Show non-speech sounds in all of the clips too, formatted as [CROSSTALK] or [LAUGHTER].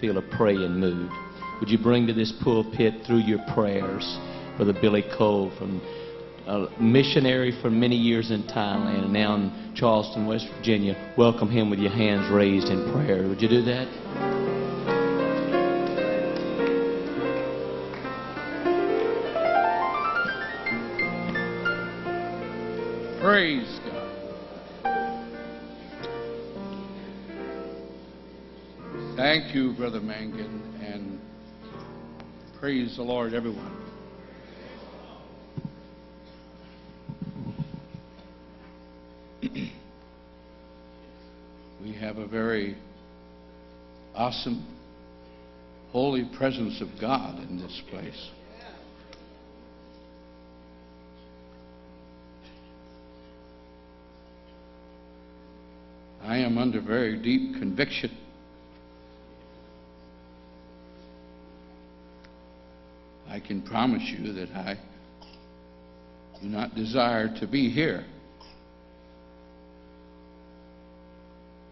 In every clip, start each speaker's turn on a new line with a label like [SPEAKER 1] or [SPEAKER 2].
[SPEAKER 1] feel a praying mood. Would you bring to this pulpit through your prayers Brother Billy Cole from a missionary for many years in Thailand and now in Charleston, West Virginia. Welcome him with your hands raised in prayer. Would you do that?
[SPEAKER 2] You, Brother Mangun, and praise the Lord, everyone. we have a very awesome, holy presence of God in this place. I am under very deep conviction. Can promise you that I do not desire to be here,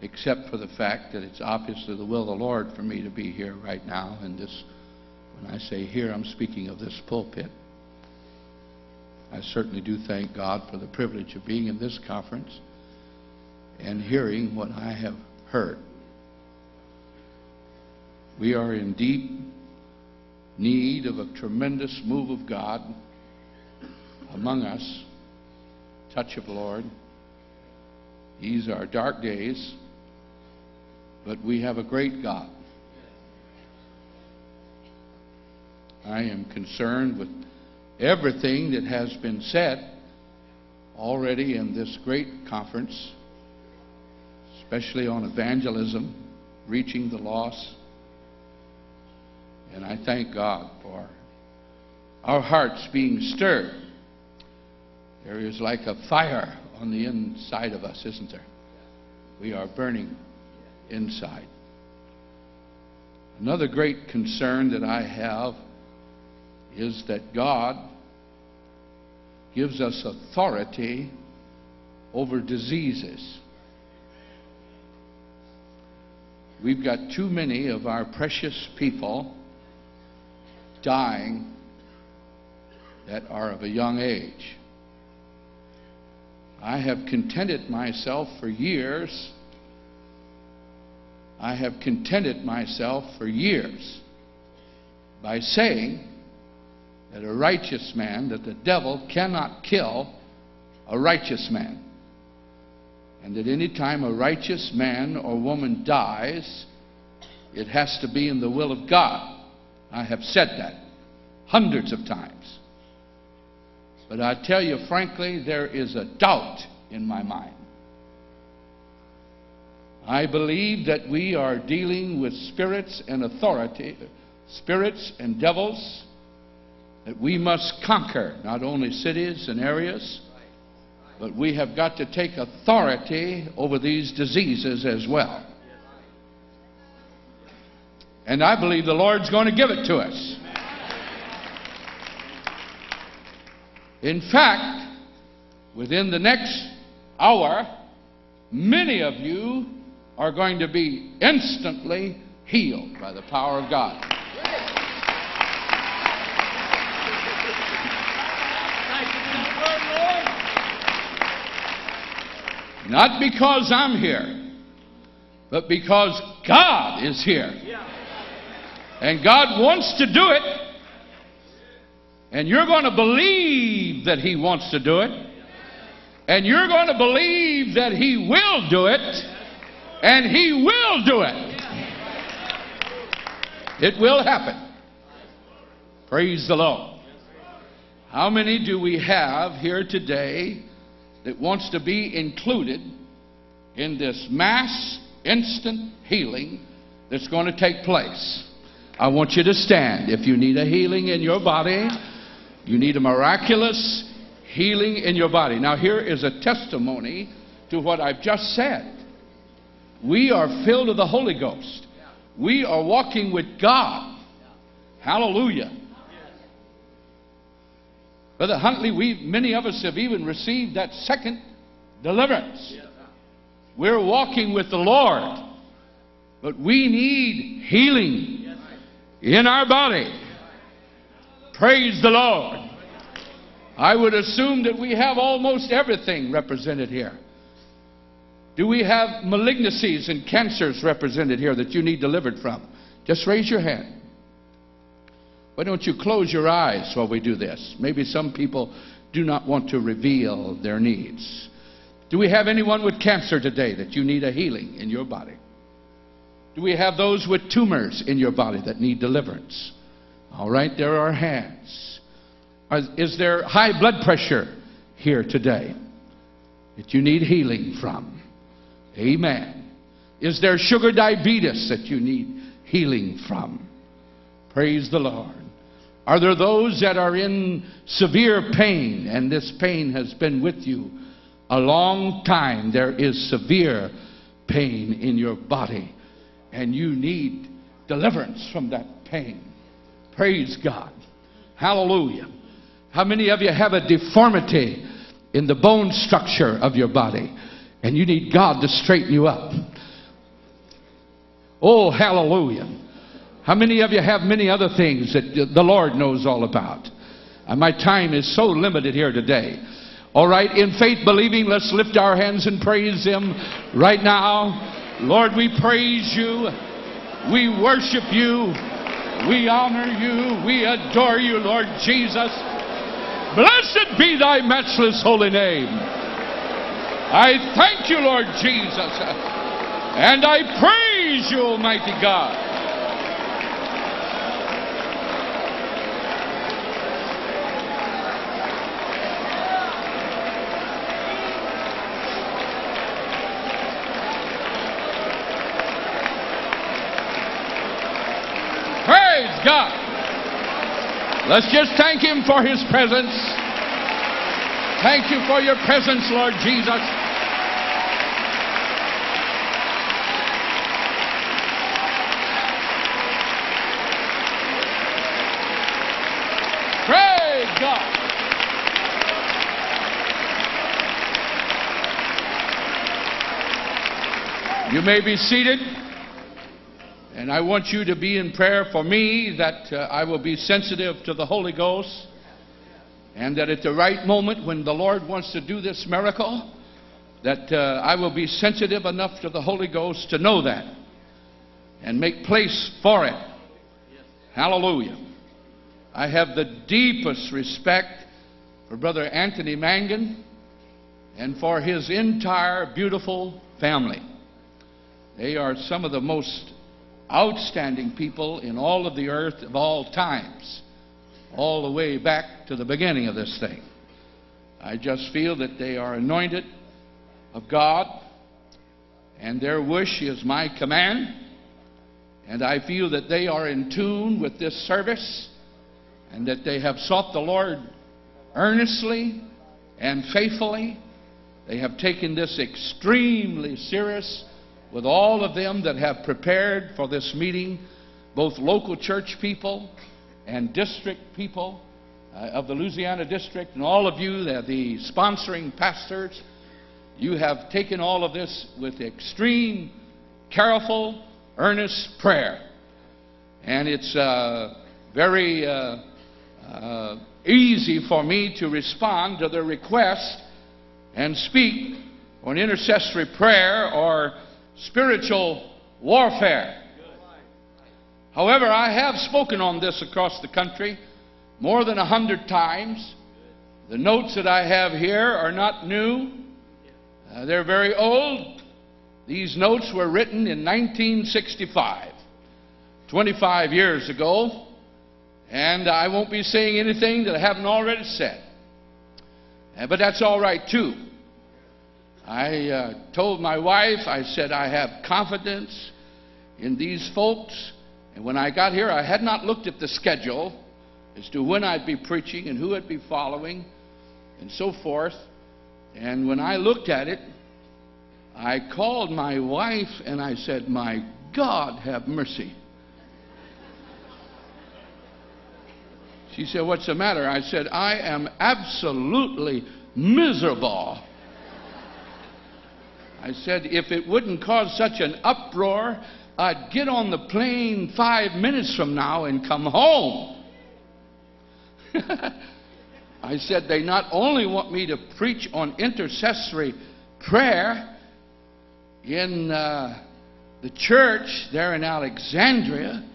[SPEAKER 2] except for the fact that it's obviously the will of the Lord for me to be here right now. And this, when I say here, I'm speaking of this pulpit. I certainly do thank God for the privilege of being in this conference and hearing what I have heard. We are in deep need of a tremendous move of God among us. Touch of the Lord. These are dark days, but we have a great God. I am concerned with everything that has been said already in this great conference especially on evangelism, reaching the lost. And I thank God for our hearts being stirred. There is like a fire on the inside of us, isn't there? We are burning inside. Another great concern that I have is that God gives us authority over diseases. We've got too many of our precious people dying that are of a young age. I have contented myself for years. I have contented myself for years by saying that a righteous man, that the devil cannot kill a righteous man and that any time a righteous man or woman dies, it has to be in the will of God. I have said that hundreds of times. But I tell you frankly, there is a doubt in my mind. I believe that we are dealing with spirits and authority, spirits and devils that we must conquer, not only cities and areas, but we have got to take authority over these diseases as well. And I believe the Lord's going to give it to us. In fact, within the next hour, many of you are going to be instantly healed by the power of God. Not because I'm here, but because God is here. And God wants to do it. And you're going to believe that He wants to do it. And you're going to believe that He will do it. And He will do it. It will happen. Praise the Lord. How many do we have here today that wants to be included in this mass instant healing that's going to take place. I want you to stand. If you need a healing in your body, you need a miraculous healing in your body. Now, here is a testimony to what I've just said. We are filled with the Holy Ghost, we are walking with God. Hallelujah. Brother Huntley, we many of us have even received that second deliverance. We're walking with the Lord. But we need healing in our body. Praise the Lord. I would assume that we have almost everything represented here. Do we have malignancies and cancers represented here that you need delivered from? Just raise your hand. Why don't you close your eyes while we do this? Maybe some people do not want to reveal their needs. Do we have anyone with cancer today that you need a healing in your body? Do we have those with tumors in your body that need deliverance? All right, there are hands. Is there high blood pressure here today that you need healing from? Amen. Is there sugar diabetes that you need healing from? Praise the Lord. Are there those that are in severe pain and this pain has been with you a long time? There is severe pain in your body and you need deliverance from that pain. Praise God. Hallelujah. How many of you have a deformity in the bone structure of your body and you need God to straighten you up? Oh, hallelujah. How many of you have many other things that the Lord knows all about? And my time is so limited here today. All right, in faith believing, let's lift our hands and praise Him right now. Lord, we praise you. We worship you. We honor you. We adore you, Lord Jesus. Blessed be thy matchless holy name. I thank you, Lord Jesus. And I praise you, Almighty God. Let's just thank Him for His presence. Thank you for your presence, Lord Jesus. Praise God. You may be seated. And I want you to be in prayer for me that uh, I will be sensitive to the Holy Ghost and that at the right moment when the Lord wants to do this miracle, that uh, I will be sensitive enough to the Holy Ghost to know that and make place for it. Hallelujah. I have the deepest respect for Brother Anthony Mangun and for his entire beautiful family. They are some of the most outstanding people in all of the earth of all times, all the way back to the beginning of this thing. I just feel that they are anointed of God, and their wish is my command. And I feel that they are in tune with this service, and that they have sought the Lord earnestly and faithfully. They have taken this extremely serious with all of them that have prepared for this meeting, both local church people and district people uh, of the Louisiana district, and all of you, that the sponsoring pastors. You have taken all of this with extreme, careful, earnest prayer. And it's uh, very uh, uh, easy for me to respond to their request and speak on intercessory prayer or spiritual warfare. However, I have spoken on this across the country more than a hundred times. The notes that I have here are not new, uh, they're very old. These notes were written in 1965, 25 years ago, and I won't be saying anything that I haven't already said. Uh, but that's all right, too. I uh, told my wife, I said, I have confidence in these folks. And when I got here, I had not looked at the schedule as to when I'd be preaching and who I'd be following and so forth. And when I looked at it, I called my wife and I said, My God, have mercy. She said, What's the matter? I said, I am absolutely miserable I said, if it wouldn't cause such an uproar I'd get on the plane five minutes from now and come home. [LAUGHS] I said, they not only want me to preach on intercessory prayer in uh, the church there in Alexandria,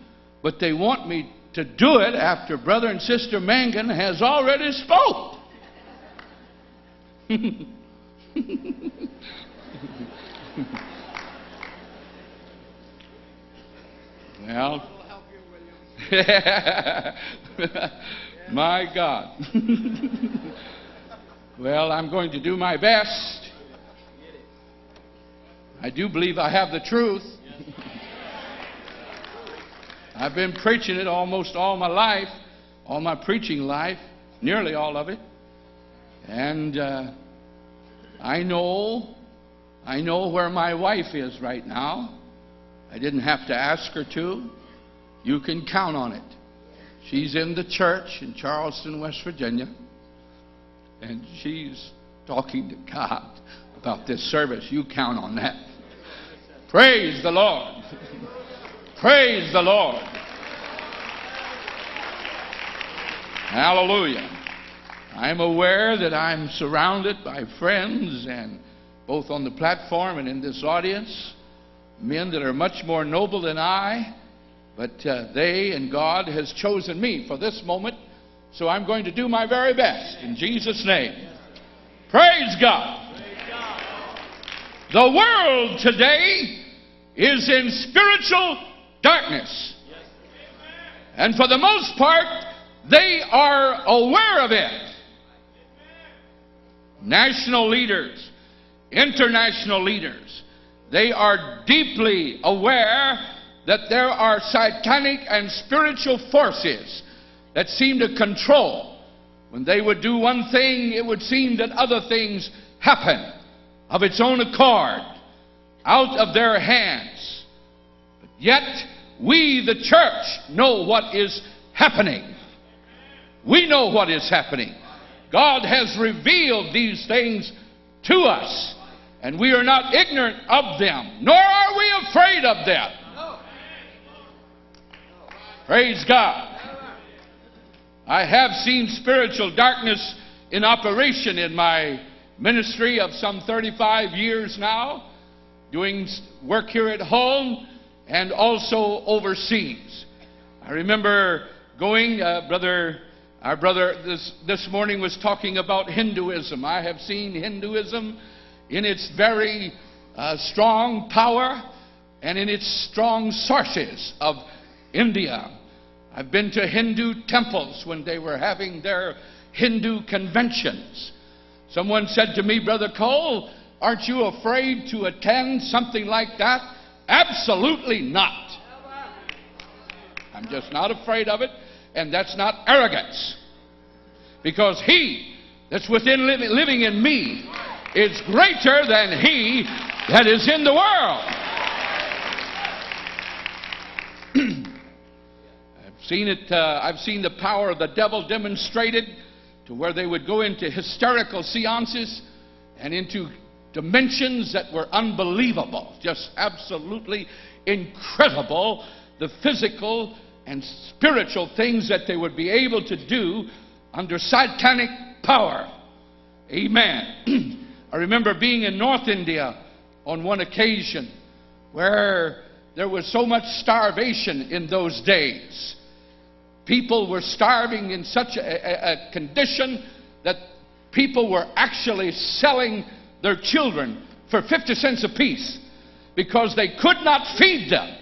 [SPEAKER 2] but they want me to do it after Brother and Sister Mangun has already spoke. [LAUGHS] [LAUGHS] well, [LAUGHS] my God. [LAUGHS] well, I'm going to do my best. I do believe I have the truth. I've been preaching it almost all my life, all my preaching life, nearly all of it. And uh, I know, I know where my wife is right now. I didn't have to ask her to. You can count on it. She's in the church in Charleston, West Virginia, and she's talking to God about this service. You count on that. Praise the Lord. Praise the Lord. Hallelujah. I'm aware that I'm surrounded by friends and both on the platform and in this audience, men that are much more noble than I, but uh, they and God has chosen me for this moment, so I'm going to do my very best in Jesus' name. Praise God. The world today is in spiritual darkness. And for the most part, they are aware of it. National leaders, international leaders, they are deeply aware that there are satanic and spiritual forces that seem to control. When they would do one thing, it would seem that other things happen of its own accord, out of their hands. But yet, we, the church, know what is happening. We know what is happening. God has revealed these things to us, and we are not ignorant of them, nor are we afraid of them. Praise God. I have seen spiritual darkness in operation in my ministry of some 35 years now, doing work here at home and also overseas. I remember going, uh, brother our brother this, this morning was talking about Hinduism. I have seen Hinduism in its very uh, strong power and in its strong sources of India. I've been to Hindu temples when they were having their Hindu conventions. Someone said to me, Brother Cole, aren't you afraid to attend something like that? Absolutely not. I'm just not afraid of it and that's not arrogance. Because he that's within living in me is greater than he that is in the world. [CLEARS THROAT] I've seen it, uh, I've seen the power of the devil demonstrated to where they would go into hysterical seances and into dimensions that were unbelievable, just absolutely incredible. The physical and spiritual things that they would be able to do under satanic power. Amen. [CLEARS THROAT] I remember being in North India on one occasion where there was so much starvation in those days. People were starving in such a, a, a condition that people were actually selling their children for 50 cents apiece because they could not feed them.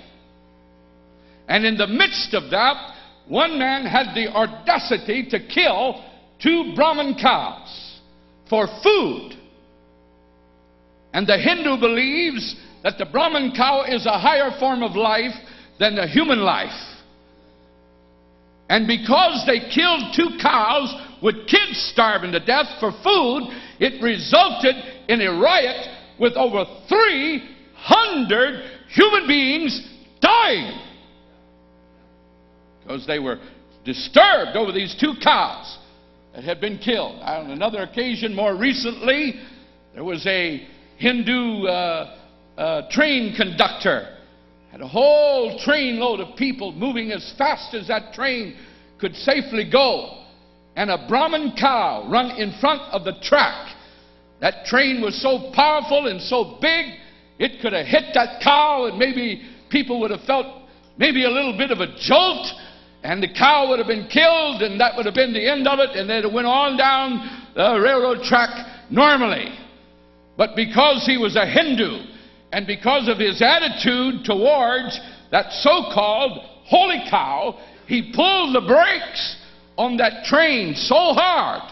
[SPEAKER 2] And in the midst of that, one man had the audacity to kill two Brahman cows for food. And the Hindu believes that the Brahman cow is a higher form of life than the human life. And because they killed two cows with kids starving to death for food, it resulted in a riot with over 300 human beings dying because they were disturbed over these two cows that had been killed. On another occasion, more recently, there was a Hindu uh, uh, train conductor had a whole trainload of people moving as fast as that train could safely go, and a Brahman cow run in front of the track. That train was so powerful and so big, it could have hit that cow, and maybe people would have felt maybe a little bit of a jolt, and the cow would have been killed, and that would have been the end of it, and it went on down the railroad track normally. But because he was a Hindu, and because of his attitude towards that so called holy cow, he pulled the brakes on that train so hard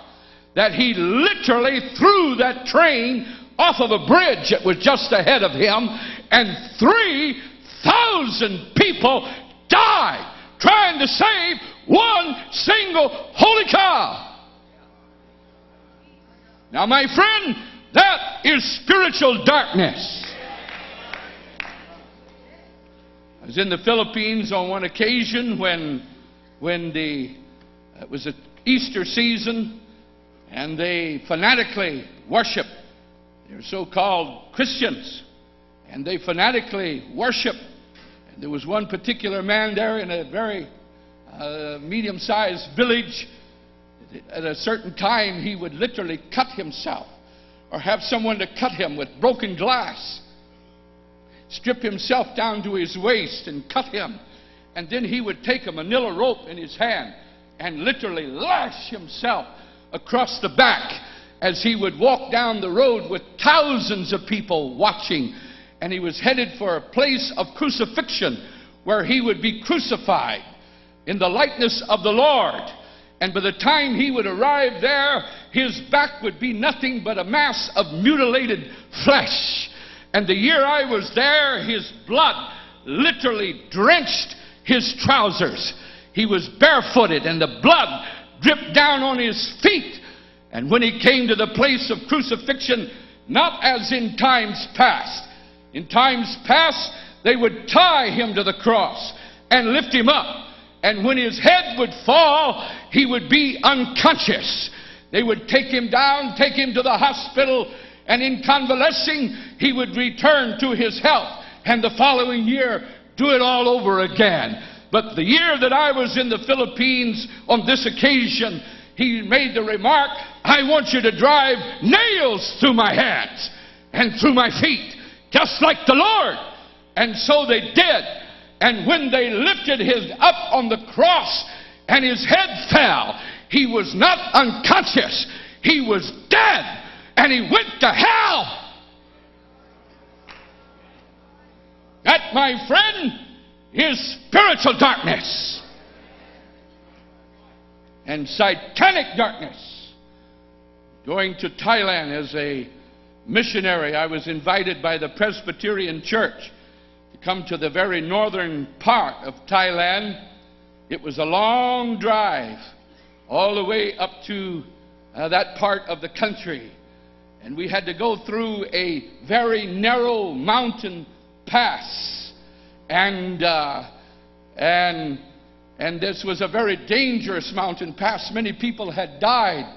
[SPEAKER 2] that he literally threw that train off of a bridge that was just ahead of him, and 3,000 people died trying to save one single holy cow. Now, my friend, that is spiritual darkness. I was in the Philippines on one occasion when, when the, it was Easter season and they fanatically worship. They're so called Christians and they fanatically worship. And there was one particular man there in a very uh, medium sized village. At a certain time, he would literally cut himself or have someone to cut him with broken glass strip himself down to his waist and cut him. And then he would take a manila rope in his hand and literally lash himself across the back as he would walk down the road with thousands of people watching. And he was headed for a place of crucifixion where he would be crucified in the likeness of the Lord. And by the time he would arrive there, his back would be nothing but a mass of mutilated flesh. And the year I was there, his blood literally drenched his trousers. He was barefooted, and the blood dripped down on his feet. And when he came to the place of crucifixion, not as in times past, in times past, they would tie him to the cross and lift him up. And when his head would fall, he would be unconscious. They would take him down, take him to the hospital, and in convalescing, he would return to his health. And the following year, do it all over again. But the year that I was in the Philippines on this occasion, he made the remark, I want you to drive nails through my hands and through my feet, just like the Lord. And so they did. And when they lifted him up on the cross and his head fell, he was not unconscious, he was dead and he went to hell. That, my friend, is spiritual darkness and satanic darkness. Going to Thailand as a missionary, I was invited by the Presbyterian Church come to the very northern part of Thailand. It was a long drive all the way up to uh, that part of the country. And we had to go through a very narrow mountain pass. And, uh, and, and this was a very dangerous mountain pass. Many people had died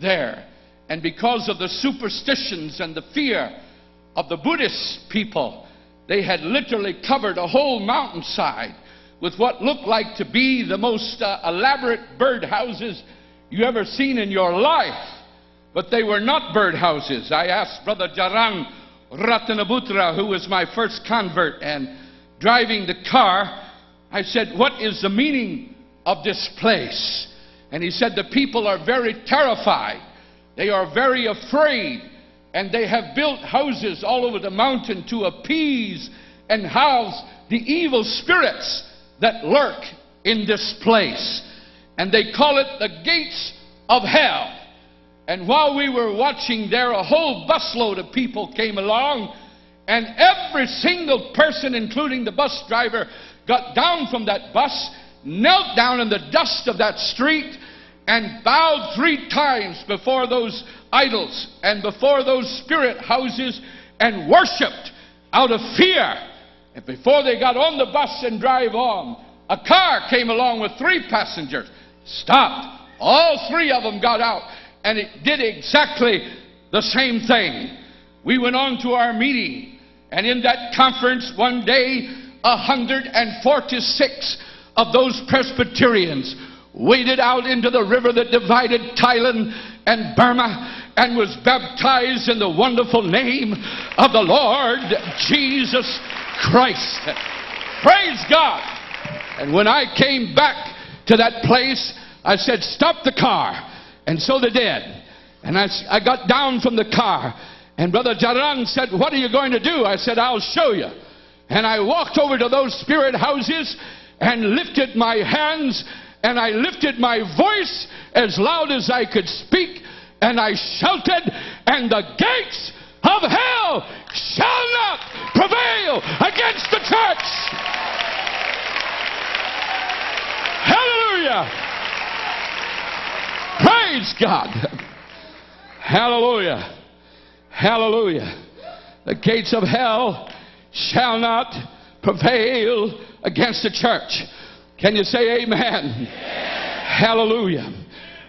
[SPEAKER 2] there. And because of the superstitions and the fear of the Buddhist people, they had literally covered a whole mountainside with what looked like to be the most uh, elaborate birdhouses you ever seen in your life. But they were not birdhouses. I asked Brother Jarang Ratanaputra, who was my first convert, and driving the car, I said, What is the meaning of this place? And he said, The people are very terrified. They are very afraid. And they have built houses all over the mountain to appease and house the evil spirits that lurk in this place. And they call it the gates of hell. And while we were watching there, a whole busload of people came along, and every single person, including the bus driver, got down from that bus, knelt down in the dust of that street, and bowed three times before those idols and before those spirit houses and worshiped out of fear. And before they got on the bus and drive on, a car came along with three passengers, stopped. All three of them got out and it did exactly the same thing. We went on to our meeting, and in that conference one day, 146 of those Presbyterians waded out into the river that divided Thailand and Burma and was baptized in the wonderful name of the Lord Jesus Christ. Praise God. And when I came back to that place, I said, Stop the car. And so they did. And I, I got down from the car. And Brother Jaran said, What are you going to do? I said, I'll show you. And I walked over to those spirit houses and lifted my hands and I lifted my voice as loud as I could speak and I shouted, and the gates of hell shall not prevail against the church. Hallelujah. Praise God. Hallelujah. Hallelujah. The gates of hell shall not prevail against the church. Can you say amen? Hallelujah.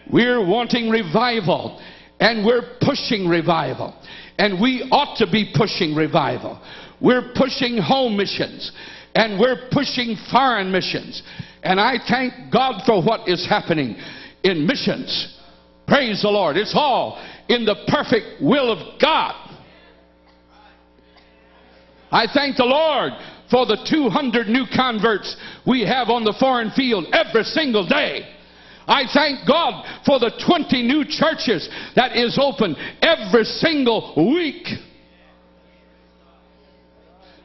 [SPEAKER 2] We're wanting revival and we're pushing revival. And we ought to be pushing revival. We're pushing home missions and we're pushing foreign missions. And I thank God for what is happening in missions. Praise the Lord. It's all in the perfect will of God. I thank the Lord for the 200 new converts we have on the foreign field every single day. I thank God for the 20 new churches that is open every single week.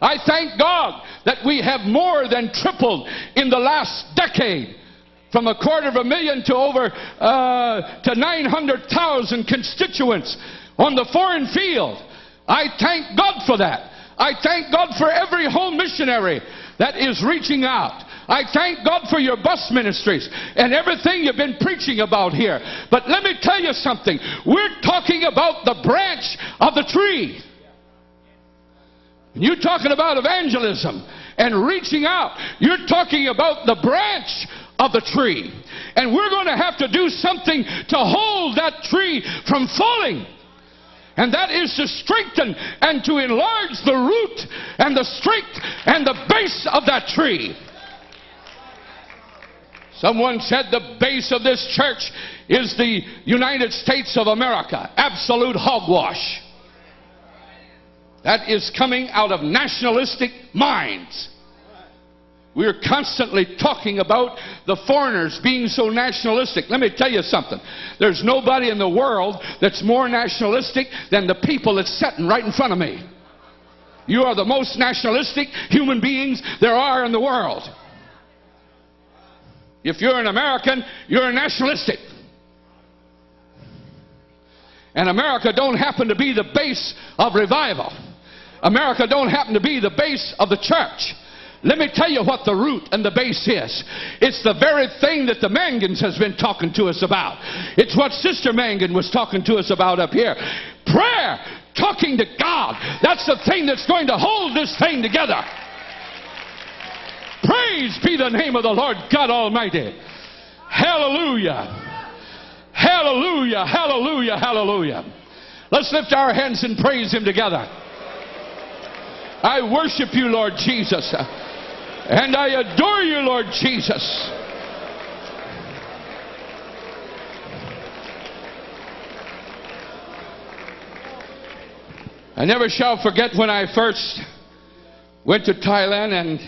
[SPEAKER 2] I thank God that we have more than tripled in the last decade from a quarter of a million to over uh, to 900,000 constituents on the foreign field. I thank God for that. I thank God for every home missionary that is reaching out. I thank God for your bus ministries and everything you've been preaching about here. But let me tell you something. We're talking about the branch of the tree. You're talking about evangelism and reaching out. You're talking about the branch of the tree. And we're going to have to do something to hold that tree from falling. And that is to strengthen and to enlarge the root and the strength and the base of that tree. Someone said the base of this church is the United States of America. Absolute hogwash. That is coming out of nationalistic minds. We're constantly talking about the foreigners being so nationalistic. Let me tell you something. There's nobody in the world that's more nationalistic than the people that's sitting right in front of me. You are the most nationalistic human beings there are in the world. If you're an American, you're nationalistic. And America don't happen to be the base of revival. America don't happen to be the base of the church. Let me tell you what the root and the base is. It's the very thing that the Manguns has been talking to us about. It's what Sister Mangun was talking to us about up here. Prayer, talking to God. That's the thing that's going to hold this thing together. Praise be the name of the Lord God Almighty. Hallelujah. Hallelujah. Hallelujah. Hallelujah. Let's lift our hands and praise Him together. I worship you, Lord Jesus. And I adore you, Lord Jesus. I never shall forget when I first went to Thailand and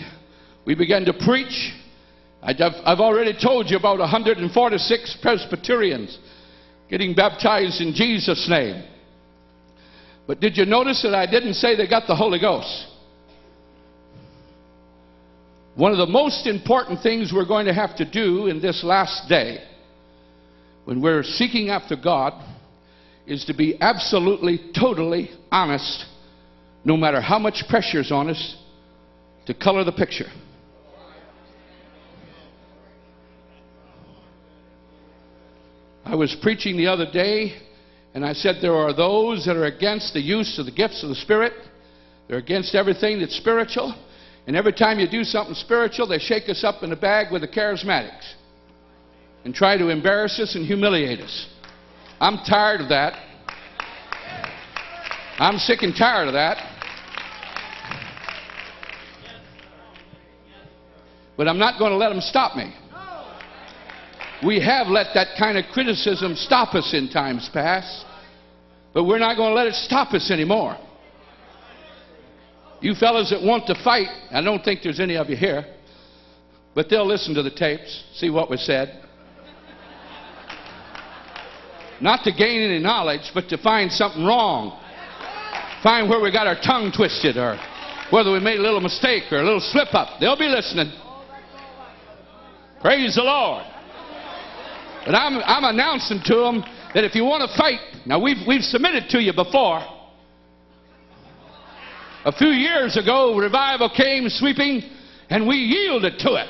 [SPEAKER 2] we began to preach. I've already told you about 146 Presbyterians getting baptized in Jesus' name. But did you notice that I didn't say they got the Holy Ghost? One of the most important things we're going to have to do in this last day, when we're seeking after God, is to be absolutely, totally honest, no matter how much pressure's on us, to color the picture. I was preaching the other day, and I said there are those that are against the use of the gifts of the Spirit. They're against everything that's spiritual. And every time you do something spiritual, they shake us up in a bag with the charismatics and try to embarrass us and humiliate us. I'm tired of that. I'm sick and tired of that. But I'm not going to let them stop me. We have let that kind of criticism stop us in times past, but we're not going to let it stop us anymore. You fellas that want to fight, I don't think there's any of you here, but they'll listen to the tapes, see what was said. Not to gain any knowledge, but to find something wrong. Find where we got our tongue twisted or whether we made a little mistake or a little slip up. They'll be listening. Praise the Lord. But I'm, I'm announcing to them that if you want to fight, now we've, we've submitted to you before. A few years ago, revival came sweeping, and we yielded to it.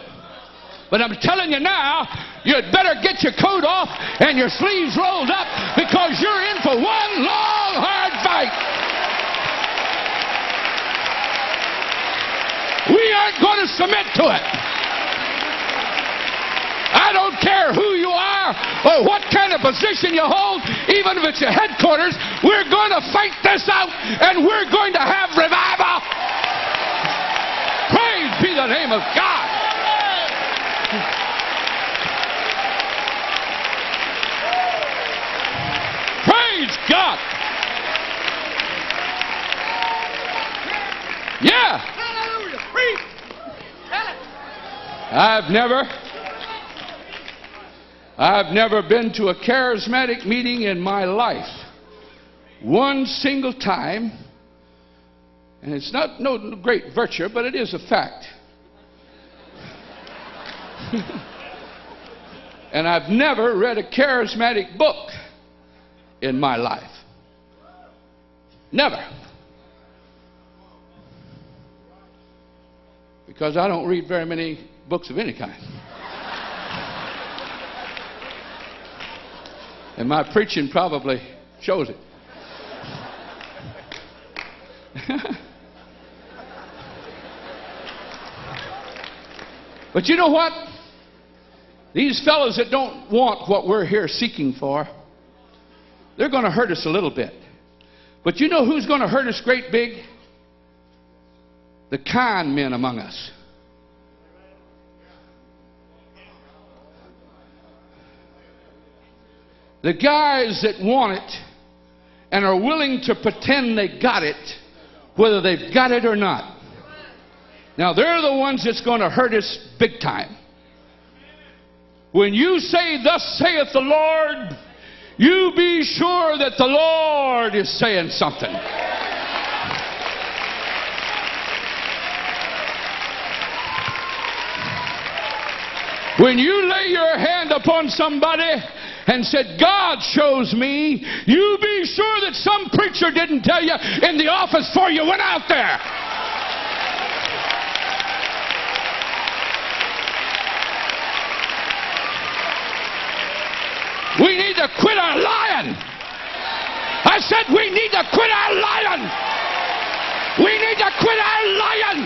[SPEAKER 2] But I'm telling you now, you'd better get your coat off and your sleeves rolled up because you're in for one long, hard fight. We aren't going to submit to it. I don't care who you are or what kind of position you hold, even if it's your headquarters, we're going to fight this out and we're going to have revival. Praise be the name of God. Praise God. Yeah. I've never I've never been to a charismatic meeting in my life. One single time. And it's not no great virtue, but it is a fact. [LAUGHS] and I've never read a charismatic book in my life. Never. Because I don't read very many books of any kind. And my preaching probably shows it. [LAUGHS] but you know what? These fellows that don't want what we're here seeking for, they're going to hurt us a little bit. But you know who's going to hurt us great big? The kind men among us. The guys that want it and are willing to pretend they got it, whether they've got it or not. Now, they're the ones that's going to hurt us big time. When you say, Thus saith the Lord, you be sure that the Lord is saying something. When you lay your hand upon somebody and said, God shows me, you be sure that some preacher didn't tell you in the office before you went out there. We need to quit our lying. I said we need to quit our lying. We need to quit our lying.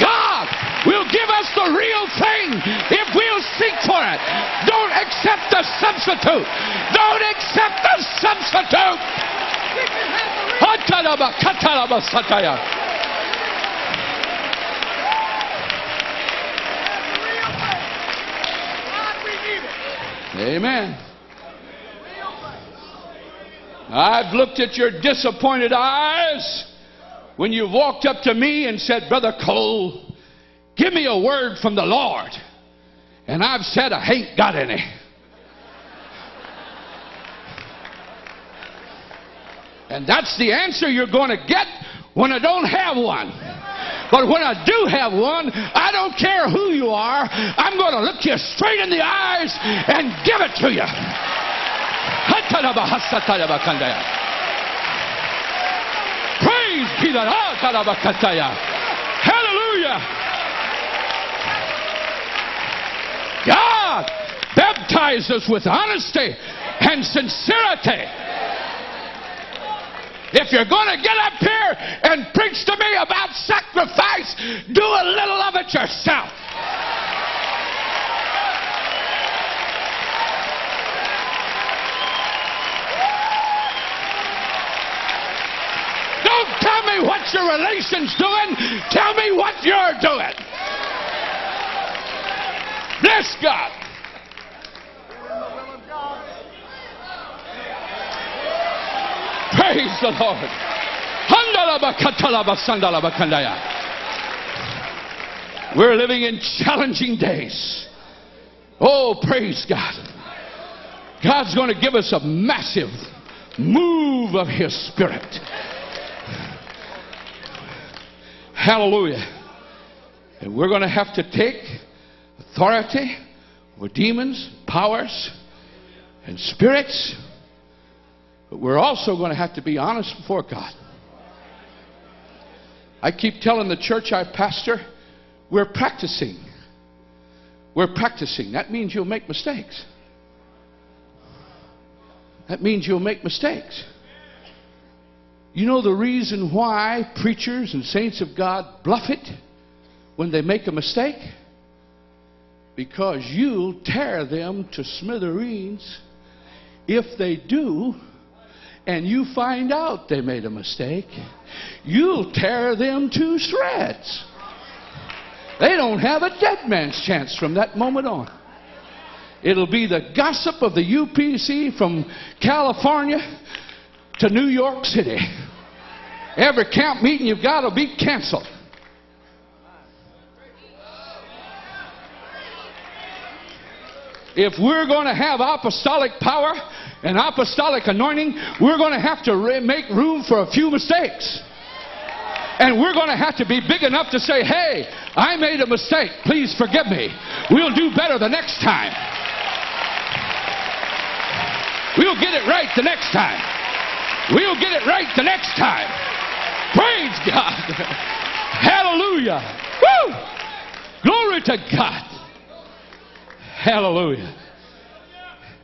[SPEAKER 2] God will give us the real thing if we'll seek for it. Don't accept the substitute. Don't accept the substitute. Amen. I've looked at your disappointed eyes when you walked up to me and said, Brother Cole, give me a word from the Lord. And I've said, I ain't got any. And that's the answer you're going to get when I don't have one. But when I do have one, I don't care who you are, I'm going to look you straight in the eyes and give it to you. Praise be the Lord. Hallelujah. God baptizes us with honesty and sincerity. If you're going to get up here and preach to me about sacrifice, do a little of it yourself. Don't tell me what your relation's doing. Tell me what you're doing. Bless God. Praise the Lord. We're living in challenging days. Oh, praise God. God's going to give us a massive move of His Spirit. Hallelujah. And we're going to have to take authority over demons, powers, and spirits. But we're also going to have to be honest before God. I keep telling the church I pastor, we're practicing. We're practicing. That means you'll make mistakes. That means you'll make mistakes. You know the reason why preachers and saints of God bluff it when they make a mistake? Because you'll tear them to smithereens if they do, and you find out they made a mistake. You'll tear them to shreds. They don't have a dead man's chance from that moment on. It'll be the gossip of the UPC from California to New York City. Every camp meeting you've got will be canceled. If we're going to have apostolic power and apostolic anointing, we're going to have to make room for a few mistakes. And we're going to have to be big enough to say, hey, I made a mistake. Please forgive me. We'll do better the next time. We'll get it right the next time. We'll get it right the next time. Praise God. [LAUGHS] Hallelujah. Woo! Glory to God. Hallelujah.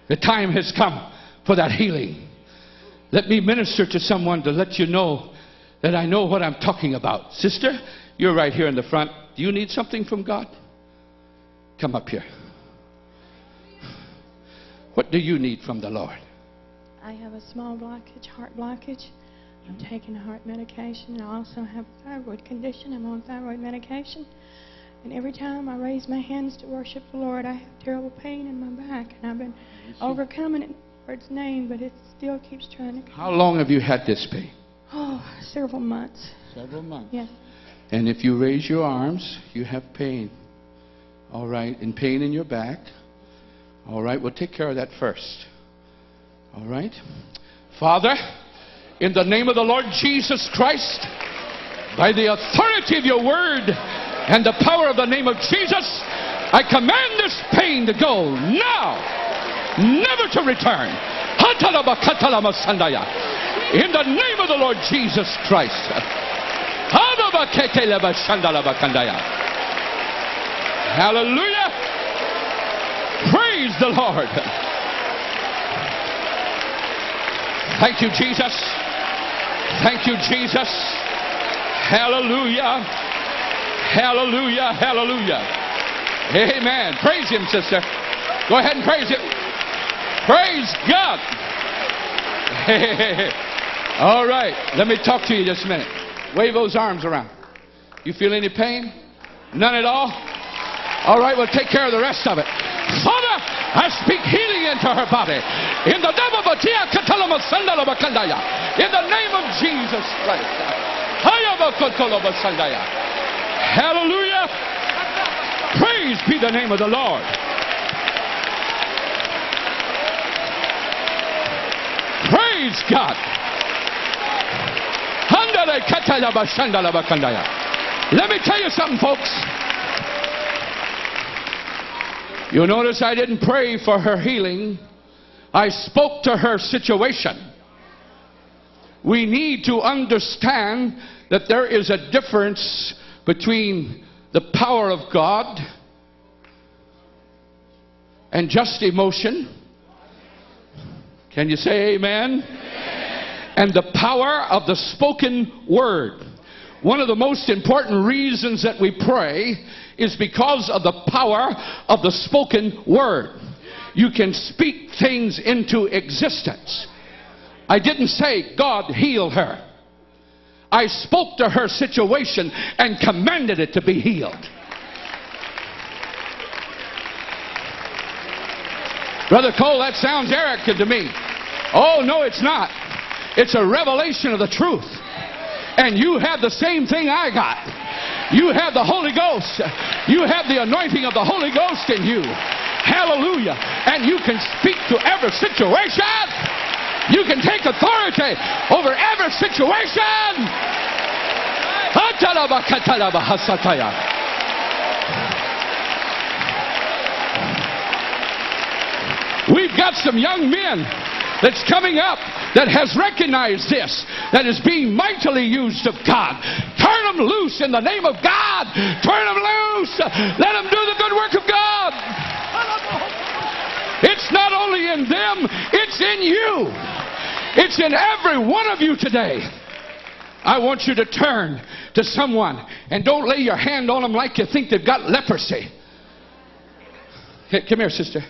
[SPEAKER 2] The time has come for that healing. Let me minister to someone to let you know that I know what I'm talking about. Sister, you're right here in the front. Do you need something from God? Come up here. What do you need from the Lord?
[SPEAKER 3] I have a small blockage, heart blockage. I'm taking heart medication. I also have thyroid condition. I'm on thyroid medication. And every time I raise my hands to worship the Lord, I have terrible pain in my back. And I've been overcoming it in the Lord's name, but it still keeps trying to come.
[SPEAKER 2] How long have you had this pain?
[SPEAKER 3] Oh, several months.
[SPEAKER 2] Several months.
[SPEAKER 3] Yes.
[SPEAKER 2] And if you raise your arms, you have pain. All right, and pain in your back. All right, we'll take care of that first. All right? Father, in the name of the Lord Jesus Christ, by the authority of your word and the power of the name of Jesus, I command this pain to go now, never to return. In the name of the Lord Jesus Christ. Hallelujah. Praise the Lord. Thank you, Jesus. Thank you, Jesus. Hallelujah. Hallelujah. Hallelujah. Amen. Praise Him, sister. Go ahead and praise Him. Praise God. [LAUGHS] All right. Let me talk to you just a minute. Wave those arms around. You feel any pain? None at all? All right, we'll take care of the rest of it. Father, I speak healing into her body. In the name of the of Jesus Christ. Hallelujah. Praise be the name of the Lord. Praise God. Let me tell you something, folks. You notice I didn't pray for her healing. I spoke to her situation. We need to understand that there is a difference between the power of God and just emotion. Can you say amen? amen? And the power of the spoken word. One of the most important reasons that we pray is because of the power of the spoken word. You can speak things into existence. I didn't say God heal her. I spoke to her situation and commanded it to be healed. Brother Cole, that sounds arrogant to me. Oh, no, it's not. It's a revelation of the truth. And you have the same thing I got. You have the Holy Ghost. You have the anointing of the Holy Ghost in you. Hallelujah. And you can speak to every situation. You can take authority over every situation. We've got some young men that's coming up that has recognized this, that is being mightily used of God. Turn them loose in the name of God. Turn them loose. Let them do the good work of God. It's not only in them, it's in you. It's in every one of you today. I want you to turn to someone and don't lay your hand on them like you think they've got leprosy. Hey, come here, sister.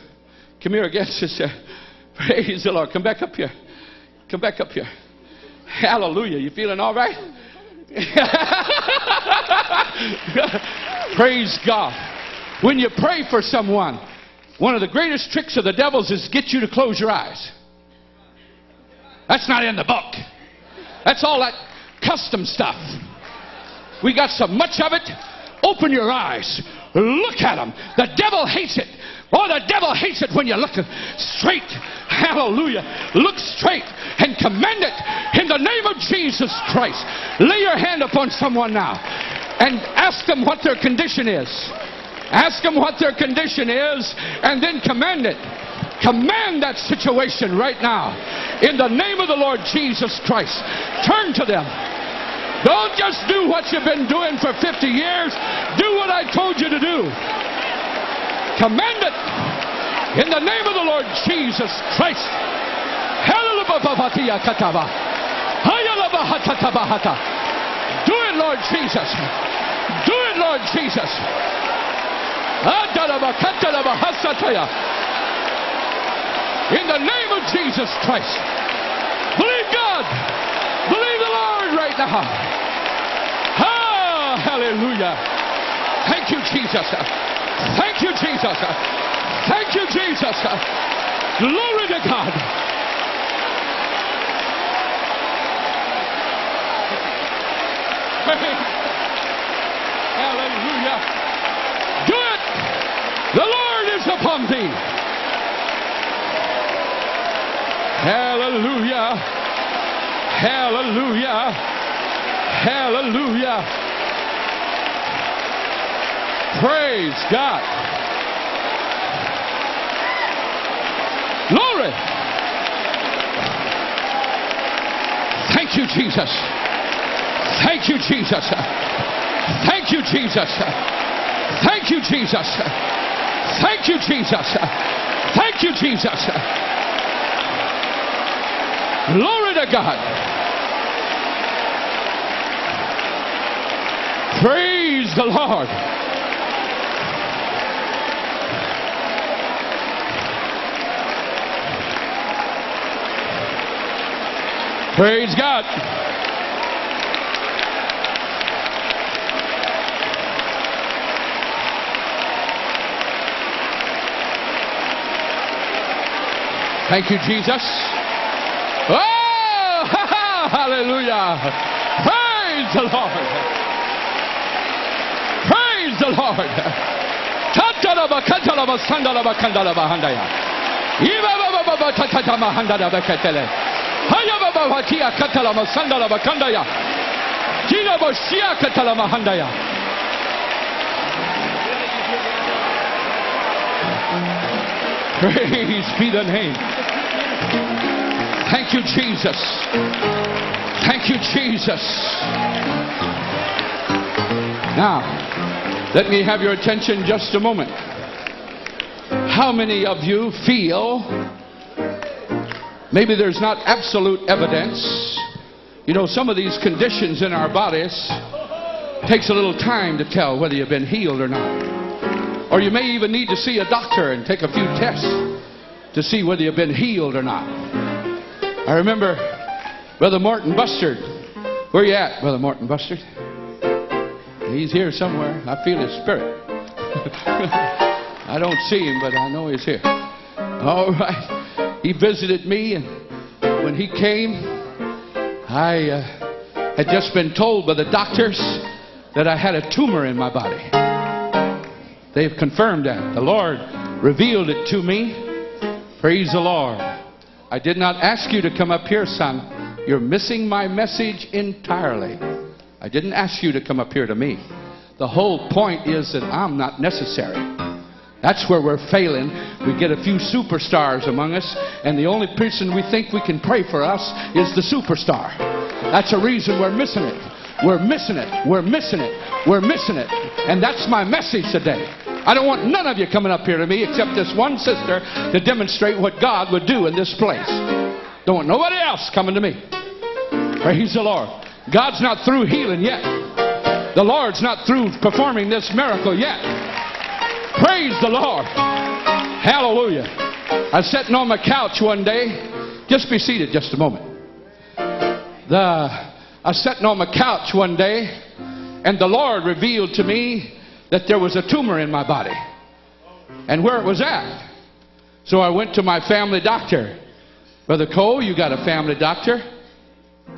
[SPEAKER 2] Come here again, [LAUGHS] sister. Praise the Lord. Come back up here. Come back up here. Hallelujah. You feeling all right? [LAUGHS] Praise God. When you pray for someone, one of the greatest tricks of the devils is get you to close your eyes. That's not in the book. That's all that custom stuff. We got so much of it. Open your eyes. Look at them. The devil hates it. Oh, the devil hates it when you look straight. Hallelujah. Look straight and commend it in the name of Jesus Christ. Lay your hand upon someone now and ask them what their condition is. Ask them what their condition is and then commend it. Command that situation right now in the name of the Lord Jesus Christ. Turn to them. Don't just do what you've been doing for 50 years. Do what I told you to do. Command it in the name of the Lord Jesus Christ. Do it, Lord Jesus. Do it, Lord Jesus. In the name of Jesus Christ. Believe God. Believe the Lord right now. Ah, hallelujah. Thank you, Jesus. Thank you, Jesus. Thank you, Jesus. Glory to God. [LAUGHS] Hallelujah. Do it. The Lord is upon thee. Hallelujah. Hallelujah. Hallelujah. Praise God. Glory. Thank you, Jesus. Thank you, Jesus. Thank you, Jesus. Thank you, Jesus. Thank you, Jesus. Thank you, Jesus. Glory to God. Praise the Lord. Praise God. Thank you, Jesus. Hallelujah. Praise the Lord. Praise the Lord. Tatalaba katalaba sandalaba kandalaba handaya. Iba baba baba tatatama handalaba ketele. Haya baba watia katalama sandalaba kandaya. Jina boshia katalama handaya. Praise be the name. Thank you, Jesus. Thank you, Jesus. Now, let me have your attention just a moment. How many of you feel maybe there's not absolute evidence? You know, some of these conditions in our bodies takes a little time to tell whether you've been healed or not. Or you may even need to see a doctor and take a few tests to see whether you've been healed or not. I remember Brother Martin Bustard Where you at, Brother Morton Bustard? He's here somewhere. I feel his spirit. [LAUGHS] I don't see him, but I know he's here. All right. He visited me, and when he came, I uh, had just been told by the doctors that I had a tumor in my body. They've confirmed that. The Lord revealed it to me. Praise the Lord. I did not ask you to come up here, son. You're missing my message entirely. I didn't ask you to come up here to me. The whole point is that I'm not necessary. That's where we're failing. We get a few superstars among us, and the only person we think we can pray for us is the superstar. That's a reason we're missing it. We're missing it. We're missing it. We're missing it. And that's my message today. I don't want none of you coming up here to me except this one sister to demonstrate what God would do in this place. Don't want nobody else coming to me. Praise the Lord. God's not through healing yet. The Lord's not through performing this miracle yet. Praise the Lord. Hallelujah. I was sitting on my couch one day. Just be seated just a moment. The, I was sitting on my couch one day, and the Lord revealed to me that there was a tumor in my body and where it was at. So I went to my family doctor. Brother Cole, you got a family doctor?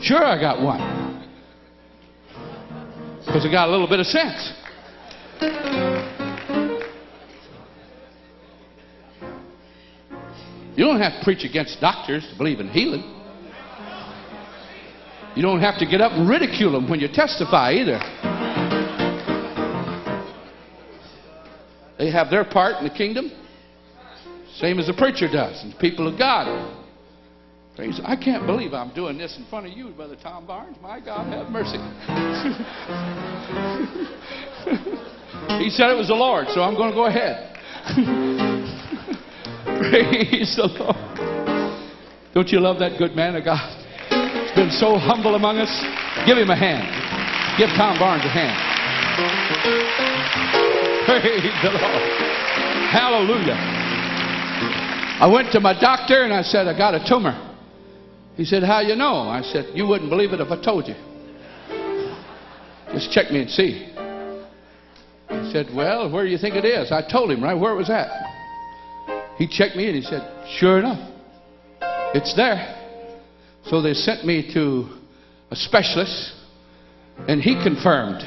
[SPEAKER 2] Sure, I got one. Because I got a little bit of sense. You don't have to preach against doctors to believe in healing. You don't have to get up and ridicule them when you testify either. They have their part in the kingdom, same as the preacher does, and the people of God. Praise. I can't believe I'm doing this in front of you, Brother Tom Barnes. My God, have mercy. [LAUGHS] he said it was the Lord, so I'm going to go ahead. [LAUGHS] Praise the Lord. Don't you love that good man of God? He's been so humble among us. Give him a hand. Give Tom Barnes a hand. [LAUGHS] Praise the Lord. Hallelujah. I went to my doctor and I said, I got a tumor. He said, How you know? I said, You wouldn't believe it if I told you. Just check me and see. He said, Well, where do you think it is? I told him right where it was at. He checked me and he said, Sure enough, it's there. So they sent me to a specialist and he confirmed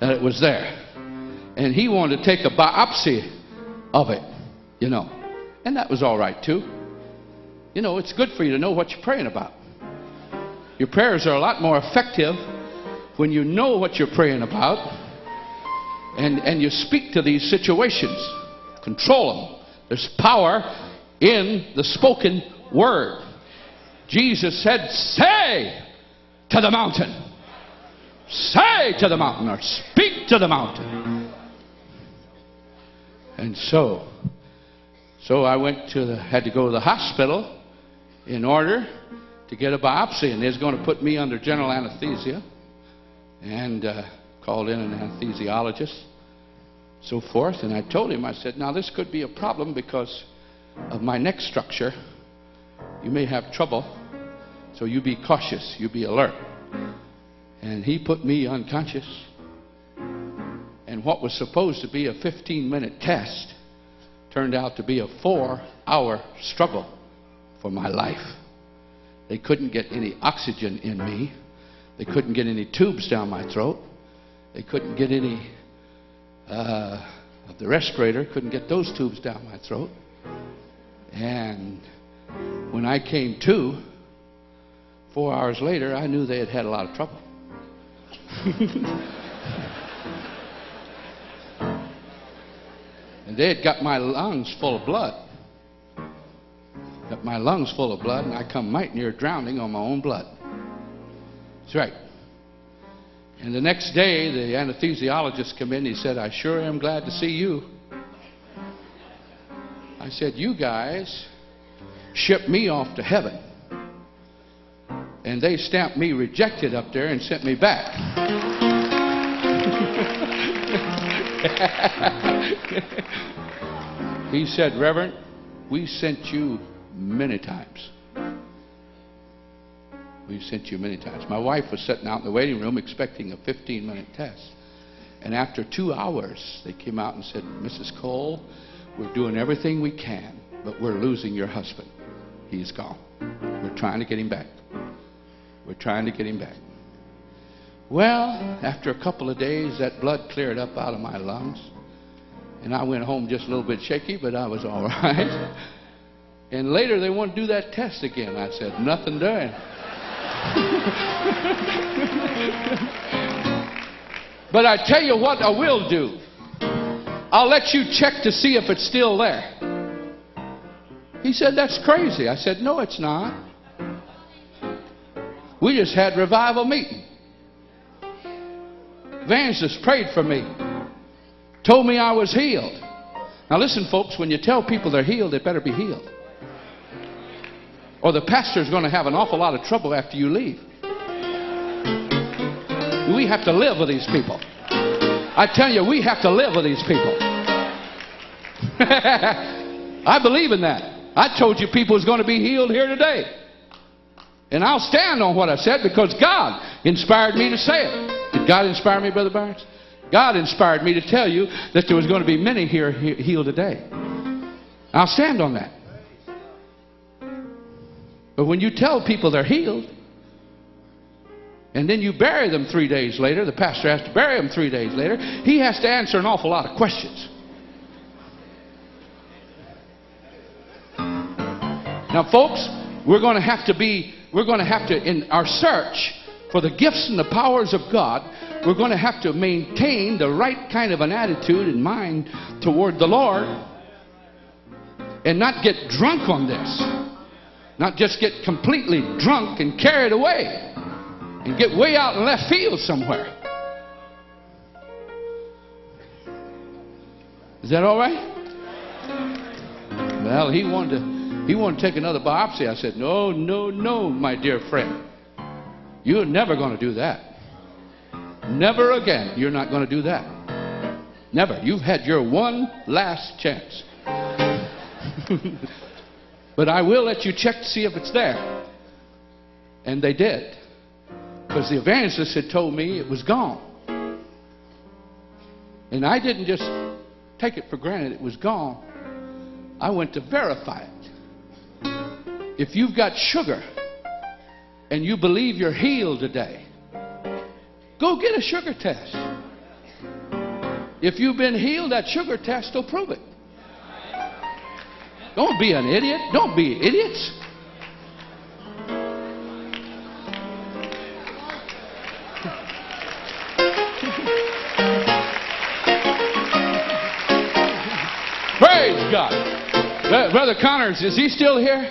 [SPEAKER 2] that it was there. And he wanted to take a biopsy of it, you know. And that was all right too. You know, it's good for you to know what you're praying about. Your prayers are a lot more effective when you know what you're praying about and, and you speak to these situations. Control them. There's power in the spoken word. Jesus said, Say to the mountain. Say to the mountain or speak to the mountain. And so, so I went to the, had to go to the hospital in order to get a biopsy, and they're going to put me under general anesthesia, and uh, called in an anesthesiologist, so forth. And I told him, I said, now this could be a problem because of my neck structure. You may have trouble, so you be cautious, you be alert. And he put me unconscious. And what was supposed to be a 15 minute test turned out to be a four hour struggle for my life. They couldn't get any oxygen in me. They couldn't get any tubes down my throat. They couldn't get any uh, of the respirator, couldn't get those tubes down my throat. And when I came to, four hours later, I knew they had had a lot of trouble. [LAUGHS] and they had got my lungs full of blood got my lungs full of blood, and I come mighty near drowning on my own blood. That's right. And the next day, the anesthesiologist came in. He said, I sure am glad to see you. I said, You guys shipped me off to heaven. And they stamped me rejected up there and sent me back. [LAUGHS] he said, Reverend, we sent you many times. We've sent you many times. My wife was sitting out in the waiting room expecting a 15 minute test. And after two hours, they came out and said, Mrs. Cole, we're doing everything we can, but we're losing your husband. He's gone. We're trying to get him back. We're trying to get him back. Well, after a couple of days, that blood cleared up out of my lungs. And I went home just a little bit shaky, but I was all [LAUGHS] right. And later they want to do that test again. I said, nothing doing. [LAUGHS] but I tell you what I will do. I'll let you check to see if it's still there. He said, That's crazy. I said, No, it's not. We just had revival meeting. Evangelist prayed for me, told me I was healed. Now, listen, folks, when you tell people they're healed, they better be healed. Or the pastor's going to have an awful lot of trouble after you leave. We have to live with these people. I tell you, we have to live with these people. [LAUGHS] I believe in that. I told you people is going to be healed here today. And I'll stand on what I said because God inspired me to say it. Did God inspire me, Brother Barnes? God inspired me to tell you that there was going to be many here healed today. I'll stand on that. But when you tell people they're healed, and then you bury them three days later, the pastor has to bury them three days later, he has to answer an awful lot of questions. Now, folks, we're going to have to be, we're going to have to, in our search for the gifts and the powers of God, we're going to have to maintain the right kind of an attitude and mind toward the Lord and not get drunk on this. Not just get completely drunk and carried away and get way out in left field somewhere. Is that all right? Well, he wanted to, he wanted to take another biopsy. I said, No, no, no, my dear friend. You're never going to do that. Never again. You're not going to do that. Never. You've had your one last chance. [LAUGHS] But I will let you check to see if it's there. And they did. Because the evangelist had told me it was gone. And I didn't just take it for granted it was gone. I went to verify it. If you've got sugar and you believe you're healed today, go get a sugar test. If you've been healed, that sugar test will prove it. Don't be an idiot. Don't be idiots. Praise God. Brother Connors, is he still here?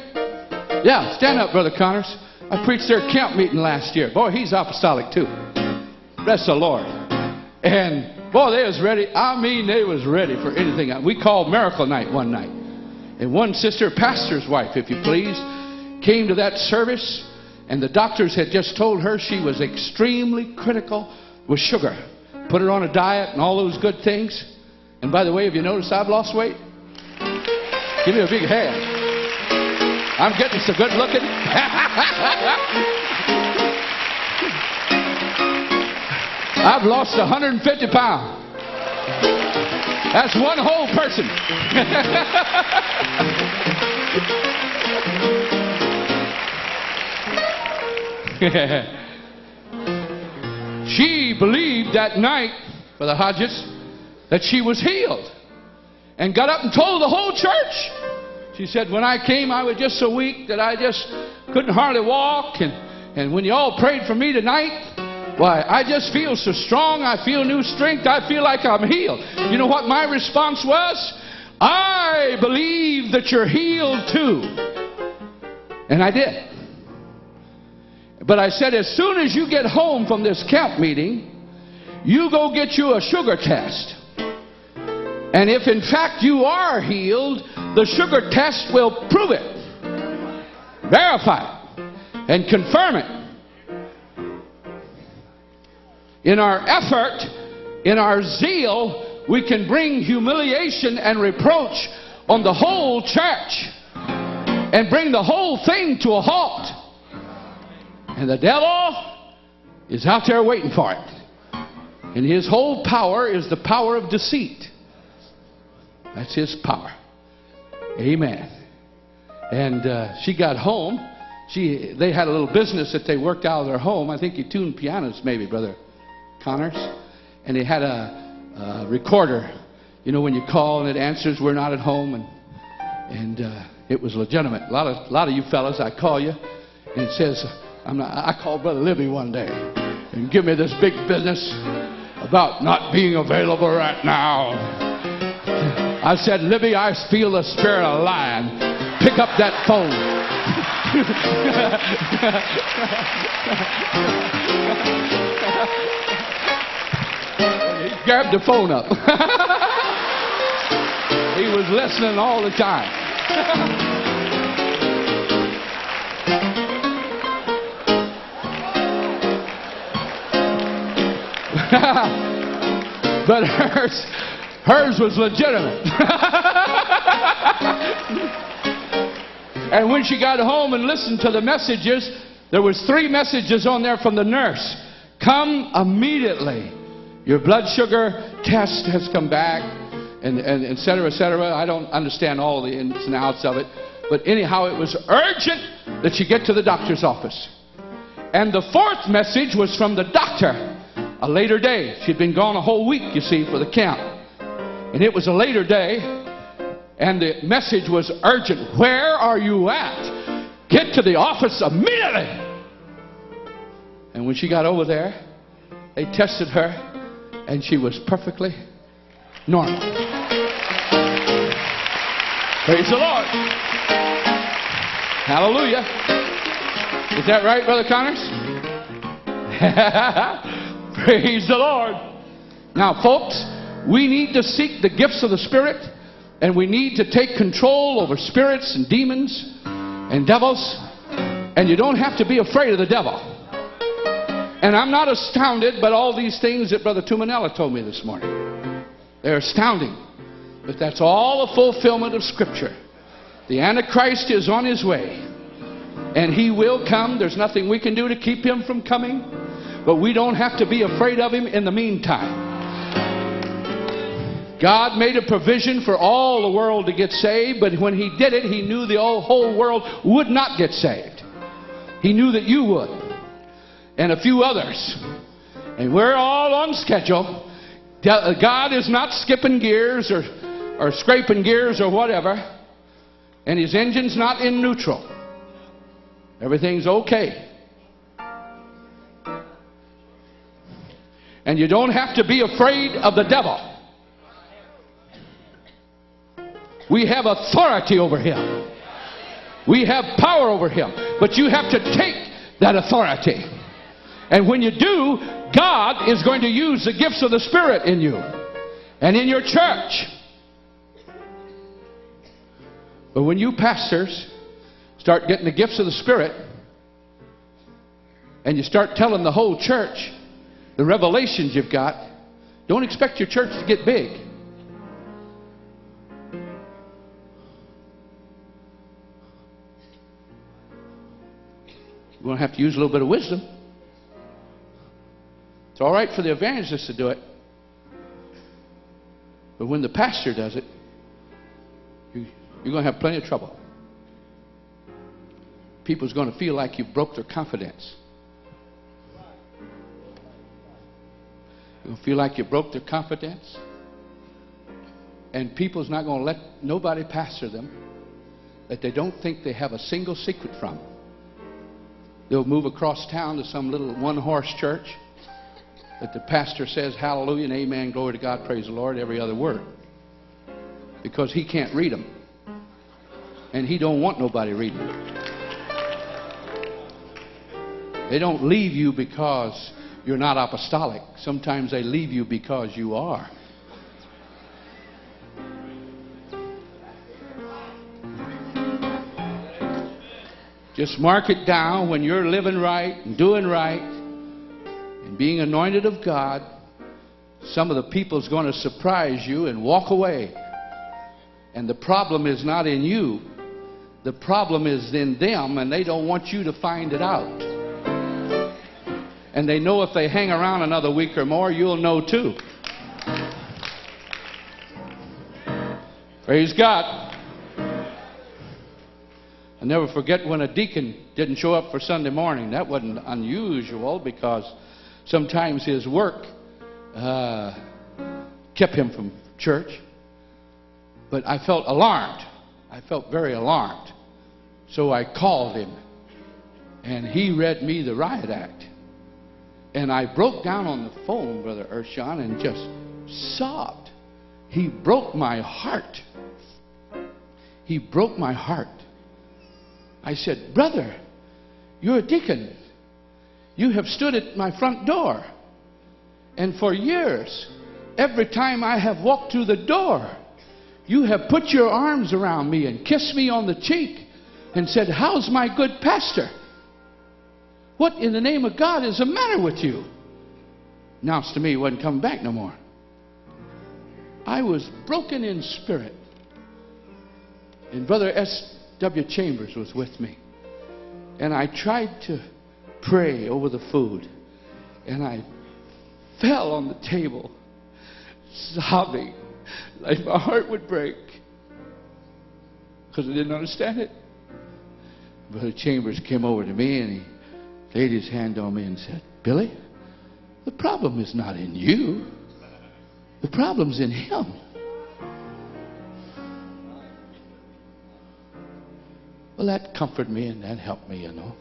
[SPEAKER 2] Yeah, stand up, Brother Connors. I preached their camp meeting last year. Boy, he's apostolic too. Bless the Lord. And boy, they was ready. I mean, they was ready for anything. We called Miracle Night one night. And one sister, pastor's wife, if you please, came to that service, and the doctors had just told her she was extremely critical with sugar. Put her on a diet and all those good things. And by the way, have you noticed I've lost weight? Give me a big hand. I'm getting so good looking. [LAUGHS] I've lost 150 pounds. That's one whole person. [LAUGHS] she believed that night, for the Hodges, that she was healed. And got up and told the whole church. She said, When I came, I was just so weak that I just couldn't hardly walk. And, and when you all prayed for me tonight, why, I just feel so strong. I feel new strength. I feel like I'm healed. You know what my response was? I believe that you're healed too. And I did. But I said, as soon as you get home from this camp meeting, you go get you a sugar test. And if in fact you are healed, the sugar test will prove it, verify it, and confirm it. In our effort, in our zeal, we can bring humiliation and reproach on the whole church and bring the whole thing to a halt. And the devil is out there waiting for it. And his whole power is the power of deceit. That's his power. Amen. And uh, she got home. She, they had a little business that they worked out of their home. I think he tuned pianos, maybe, Brother Connors. And they had a, a recorder. You know, when you call and it answers, we're not at home. And, and uh, it was legitimate. A lot, of, a lot of you fellas, I call you, and it says, I'm not, I called Brother Libby one day and give me this big business about not being available right now. I said, Libby, I feel the spirit of lying. Pick up that phone. [LAUGHS] he grabbed the phone up. [LAUGHS] he was listening all the time. [LAUGHS] but hers, hers was legitimate. [LAUGHS] and when she got home and listened to the messages, there was three messages on there from the nurse. Come immediately. Your blood sugar test has come back, and, and et cetera, et cetera. I don't understand all the ins and outs of it. But anyhow, it was urgent that she get to the doctor's office. And the fourth message was from the doctor a later day. She'd been gone a whole week, you see, for the camp. And it was a later day, and the message was urgent. Where are you at? Get to the office immediately. And when she got over there, they tested her, and she was perfectly normal. Praise the Lord. Hallelujah. Is that right, Brother Connors? [LAUGHS] Praise the Lord. Now, folks, we need to seek the gifts of the Spirit, and we need to take control over spirits and demons and devils. And you don't have to be afraid of the devil. And I'm not astounded by all these things that Brother Tumanella told me this morning. They're astounding. But that's all a fulfillment of Scripture. The Antichrist is on his way. And he will come. There's nothing we can do to keep him from coming. But we don't have to be afraid of him in the meantime. God made a provision for all the world to get saved, but when He did it, He knew the whole world would not get saved. He knew that you would, and a few others. And we're all on schedule. Uh, God is not skipping gears or, or scraping gears or whatever, and His engine's not in neutral. Everything's okay. And you don't have to be afraid of the devil. We have authority over him. We have power over him. But you have to take that authority. And when you do, God is going to use the gifts of the Spirit in you and in your church. But when you pastors start getting the gifts of the Spirit and you start telling the whole church, the revelations you've got, don't expect your church to get big. You're going to have to use a little bit of wisdom. It's all right for the evangelist to do it. But when the pastor does it, you, you're going to have plenty of trouble. People's going to feel like you broke their confidence. You'll feel like you broke their confidence. And people's not going to let nobody pastor them that they don't think they have a single secret from. They'll move across town to some little one horse church that the pastor says hallelujah and amen, glory to God, praise the Lord, every other word. Because he can't read them. And he don't want nobody reading them. They don't leave you because you're not apostolic. Sometimes they leave you because you are. Just mark it down when you're living right and doing right and being anointed of God. Some of the people's going to surprise you and walk away. And the problem is not in you. The problem is in them, and they don't want you to find it out. And they know if they hang around another week or more, you'll know too. Praise God. I never forget when a deacon didn't show up for Sunday morning. That wasn't unusual because sometimes his work uh, kept him from church. But I felt alarmed. I felt very alarmed. So I called him, and he read me the riot act. And I broke down on the phone, Brother Urshan, and just sobbed. He broke my heart. He broke my heart. I said, Brother, you're a deacon. You have stood at my front door. And for years, every time I have walked through the door, you have put your arms around me and kissed me on the cheek and said, How's my good pastor? What in the name of God is the matter with you? Announced to me he wasn't coming back no more. I was broken in spirit. And Brother S.W. Chambers was with me. And I tried to pray over the food. And I fell on the table, sobbing like my heart would break because I didn't understand it. Brother Chambers came over to me and he laid his hand on me and said, Billy, the problem is not in you. The problem's in him. Well, that comforted me and that helped me, you know.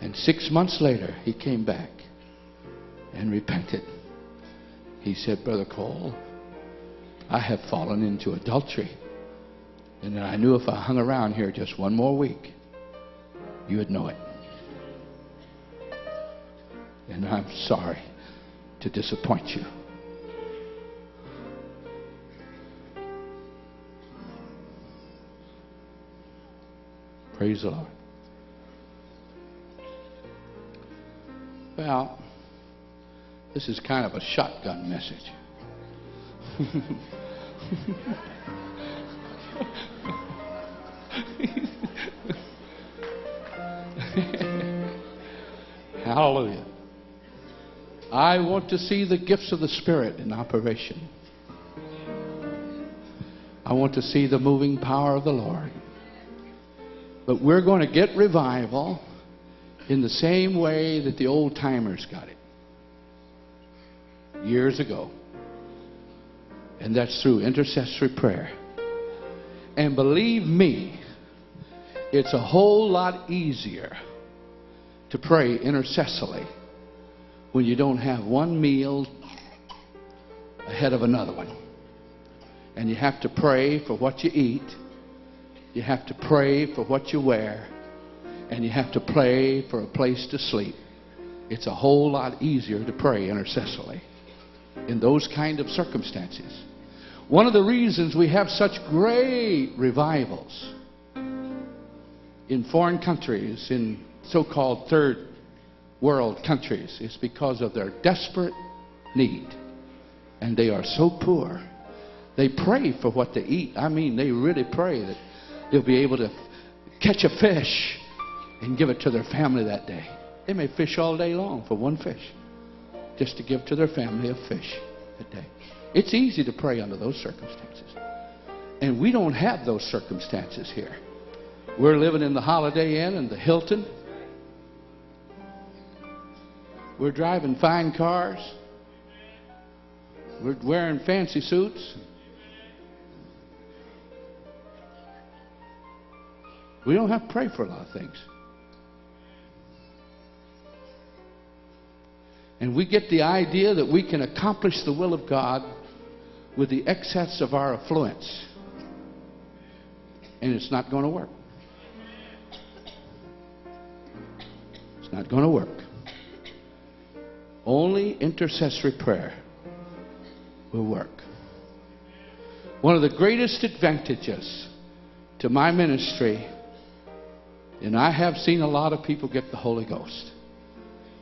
[SPEAKER 2] And six months later, he came back and repented. He said, Brother Cole, I have fallen into adultery. And I knew if I hung around here just one more week, you would know it. And I'm sorry to disappoint you. Praise the Lord. Well, this is kind of a shotgun message. Hallelujah. I want to see the gifts of the Spirit in operation. I want to see the moving power of the Lord. But we're going to get revival in the same way that the old timers got it years ago. And that's through intercessory prayer. And believe me, it's a whole lot easier to pray intercessorily when you don't have one meal ahead of another one. And you have to pray for what you eat, you have to pray for what you wear, and you have to pray for a place to sleep. It's a whole lot easier to pray intercessorily in those kind of circumstances. One of the reasons we have such great revivals in foreign countries, in so called third world countries, is because of their desperate need. And they are so poor. They pray for what they eat. I mean, they really pray that they'll be able to catch a fish and give it to their family that day. They may fish all day long for one fish, just to give to their family a fish that day. It's easy to pray under those circumstances. And we don't have those circumstances here. We're living in the Holiday Inn and the Hilton. We're driving fine cars. We're wearing fancy suits. We don't have to pray for a lot of things. And we get the idea that we can accomplish the will of God with the excess of our affluence. And it's not going to work. It's not going to work. Only intercessory prayer will work. One of the greatest advantages to my ministry, and I have seen a lot of people get the Holy Ghost.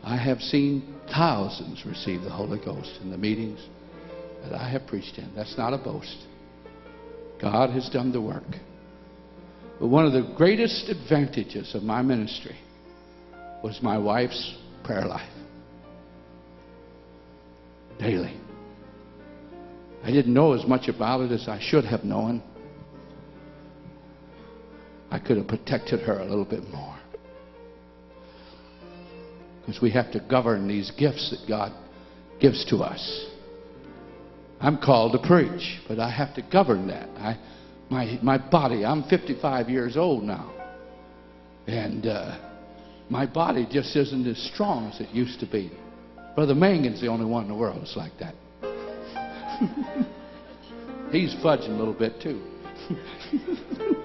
[SPEAKER 2] I have seen thousands receive the Holy Ghost in the meetings that I have preached in. That's not a boast. God has done the work. But one of the greatest advantages of my ministry was my wife's prayer life. daily. I didn't know as much about it as I should have known. I could have protected her a little bit more. Because we have to govern these gifts that God gives to us. I'm called to preach, but I have to govern that. I, my, my body, I'm 55 years old now. And uh, my body just isn't as strong as it used to be. Brother Mangun's the only one in the world that's like that. [LAUGHS] He's fudging a little bit too. [LAUGHS]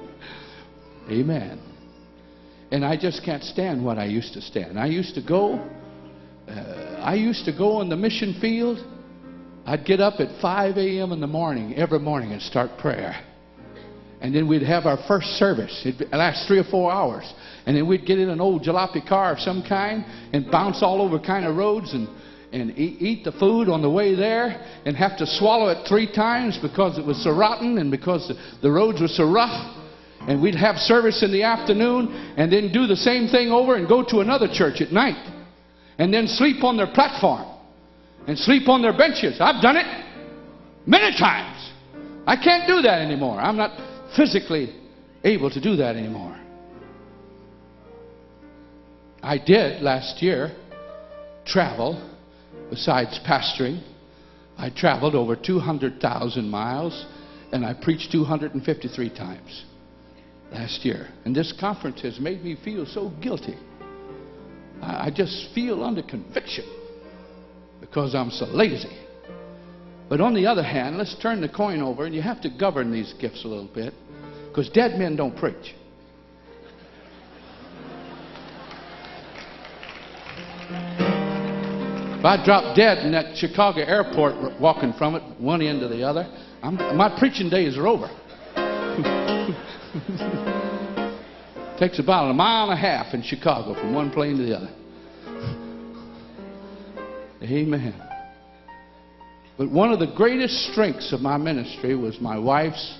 [SPEAKER 2] Amen. And I just can't stand what I used to stand. I used to go, uh, I used to go on the mission field. I'd get up at 5 a.m. in the morning, every morning, and start prayer. And then we'd have our first service. It'd last three or four hours. And then we'd get in an old jalopy car of some kind and bounce all over kind of roads and, and eat, the food on the way there and have to swallow it three times because it was so rotten and because the, the roads were so rough. And we'd have service in the afternoon and then do the same thing over and go to another church at night. And then sleep on their platform and sleep on their benches. I've done it many times. I can't do that anymore. I'm not physically able to do that anymore. I did last year travel, besides pastoring. I traveled over 200,000 miles and I preached 253 times last year. And this conference has made me feel so guilty. I just feel under conviction because I'm so lazy. But on the other hand, let's turn the coin over, and you have to govern these gifts a little bit because dead men don't preach. If I drop dead in that Chicago airport walking from it, one end to the other, I'm, my preaching days are over. [LAUGHS] Takes about a mile and a half in Chicago from one plane to the other. Amen. But one of the greatest strengths of my ministry was my wife's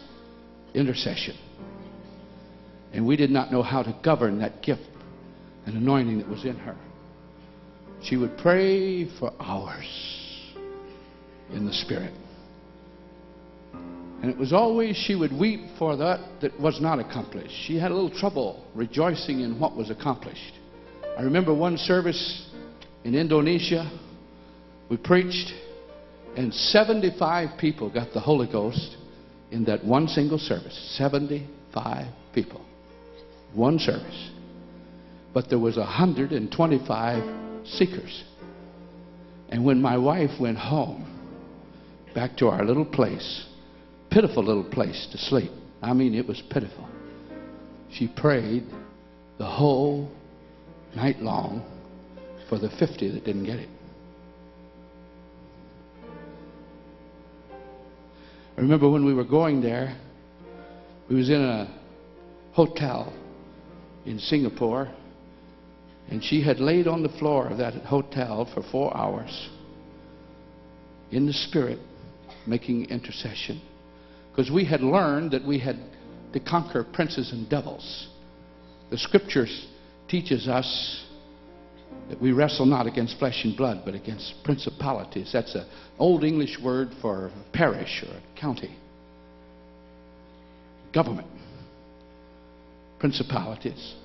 [SPEAKER 2] intercession. And we did not know how to govern that gift and anointing that was in her. She would pray for hours in the Spirit. And it was always she would weep for that that was not accomplished. She had a little trouble rejoicing in what was accomplished. I remember one service in Indonesia. We preached, and 75 people got the Holy Ghost in that one single service. 75 people. One service. But there was 125 seekers. And when my wife went home, back to our little place, pitiful little place to sleep. I mean, it was pitiful. She prayed the whole night long for the 50 that didn't get it. I remember when we were going there, we was in a hotel in Singapore, and she had laid on the floor of that hotel for four hours in the spirit, making intercession. Because we had learned that we had to conquer princes and devils. The scriptures teaches us that we wrestle not against flesh and blood, but against principalities. That's an old English word for parish or county. Government. Principalities.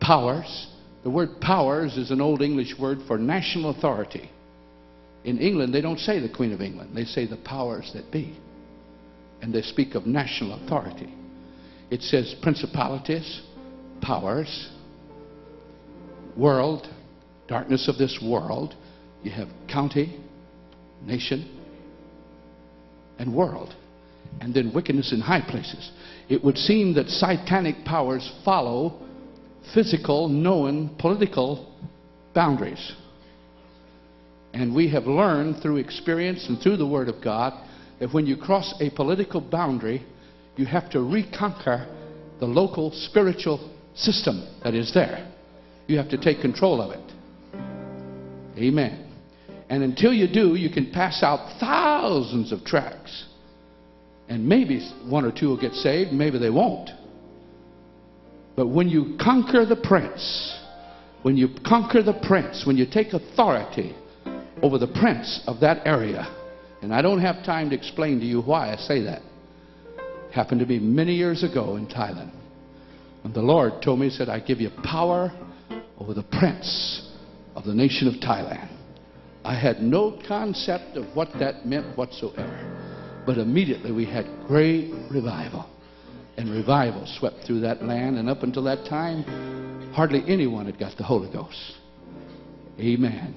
[SPEAKER 2] Powers. The word powers is an old English word for national authority. In England, they don't say the Queen of England, they say the powers that be. And they speak of national authority. It says principalities, powers, world, darkness of this world. You have county, nation, and world. And then wickedness in high places. It would seem that satanic powers follow physical, known, political boundaries. And we have learned through experience and through the Word of God that when you cross a political boundary, you have to reconquer the local spiritual system that is there. You have to take control of it. Amen. And until you do, you can pass out thousands of tracts. And maybe one or two will get saved, maybe they won't. But when you conquer the prince, when you conquer the prince, when you take authority over the prince of that area. And I don't have time to explain to you why I say that. It happened to me many years ago in Thailand. And the Lord told me, He said, I give you power over the prince of the nation of Thailand. I had no concept of what that meant whatsoever. But immediately we had great revival. And revival swept through that land. And up until that time, hardly anyone had got the Holy Ghost. Amen.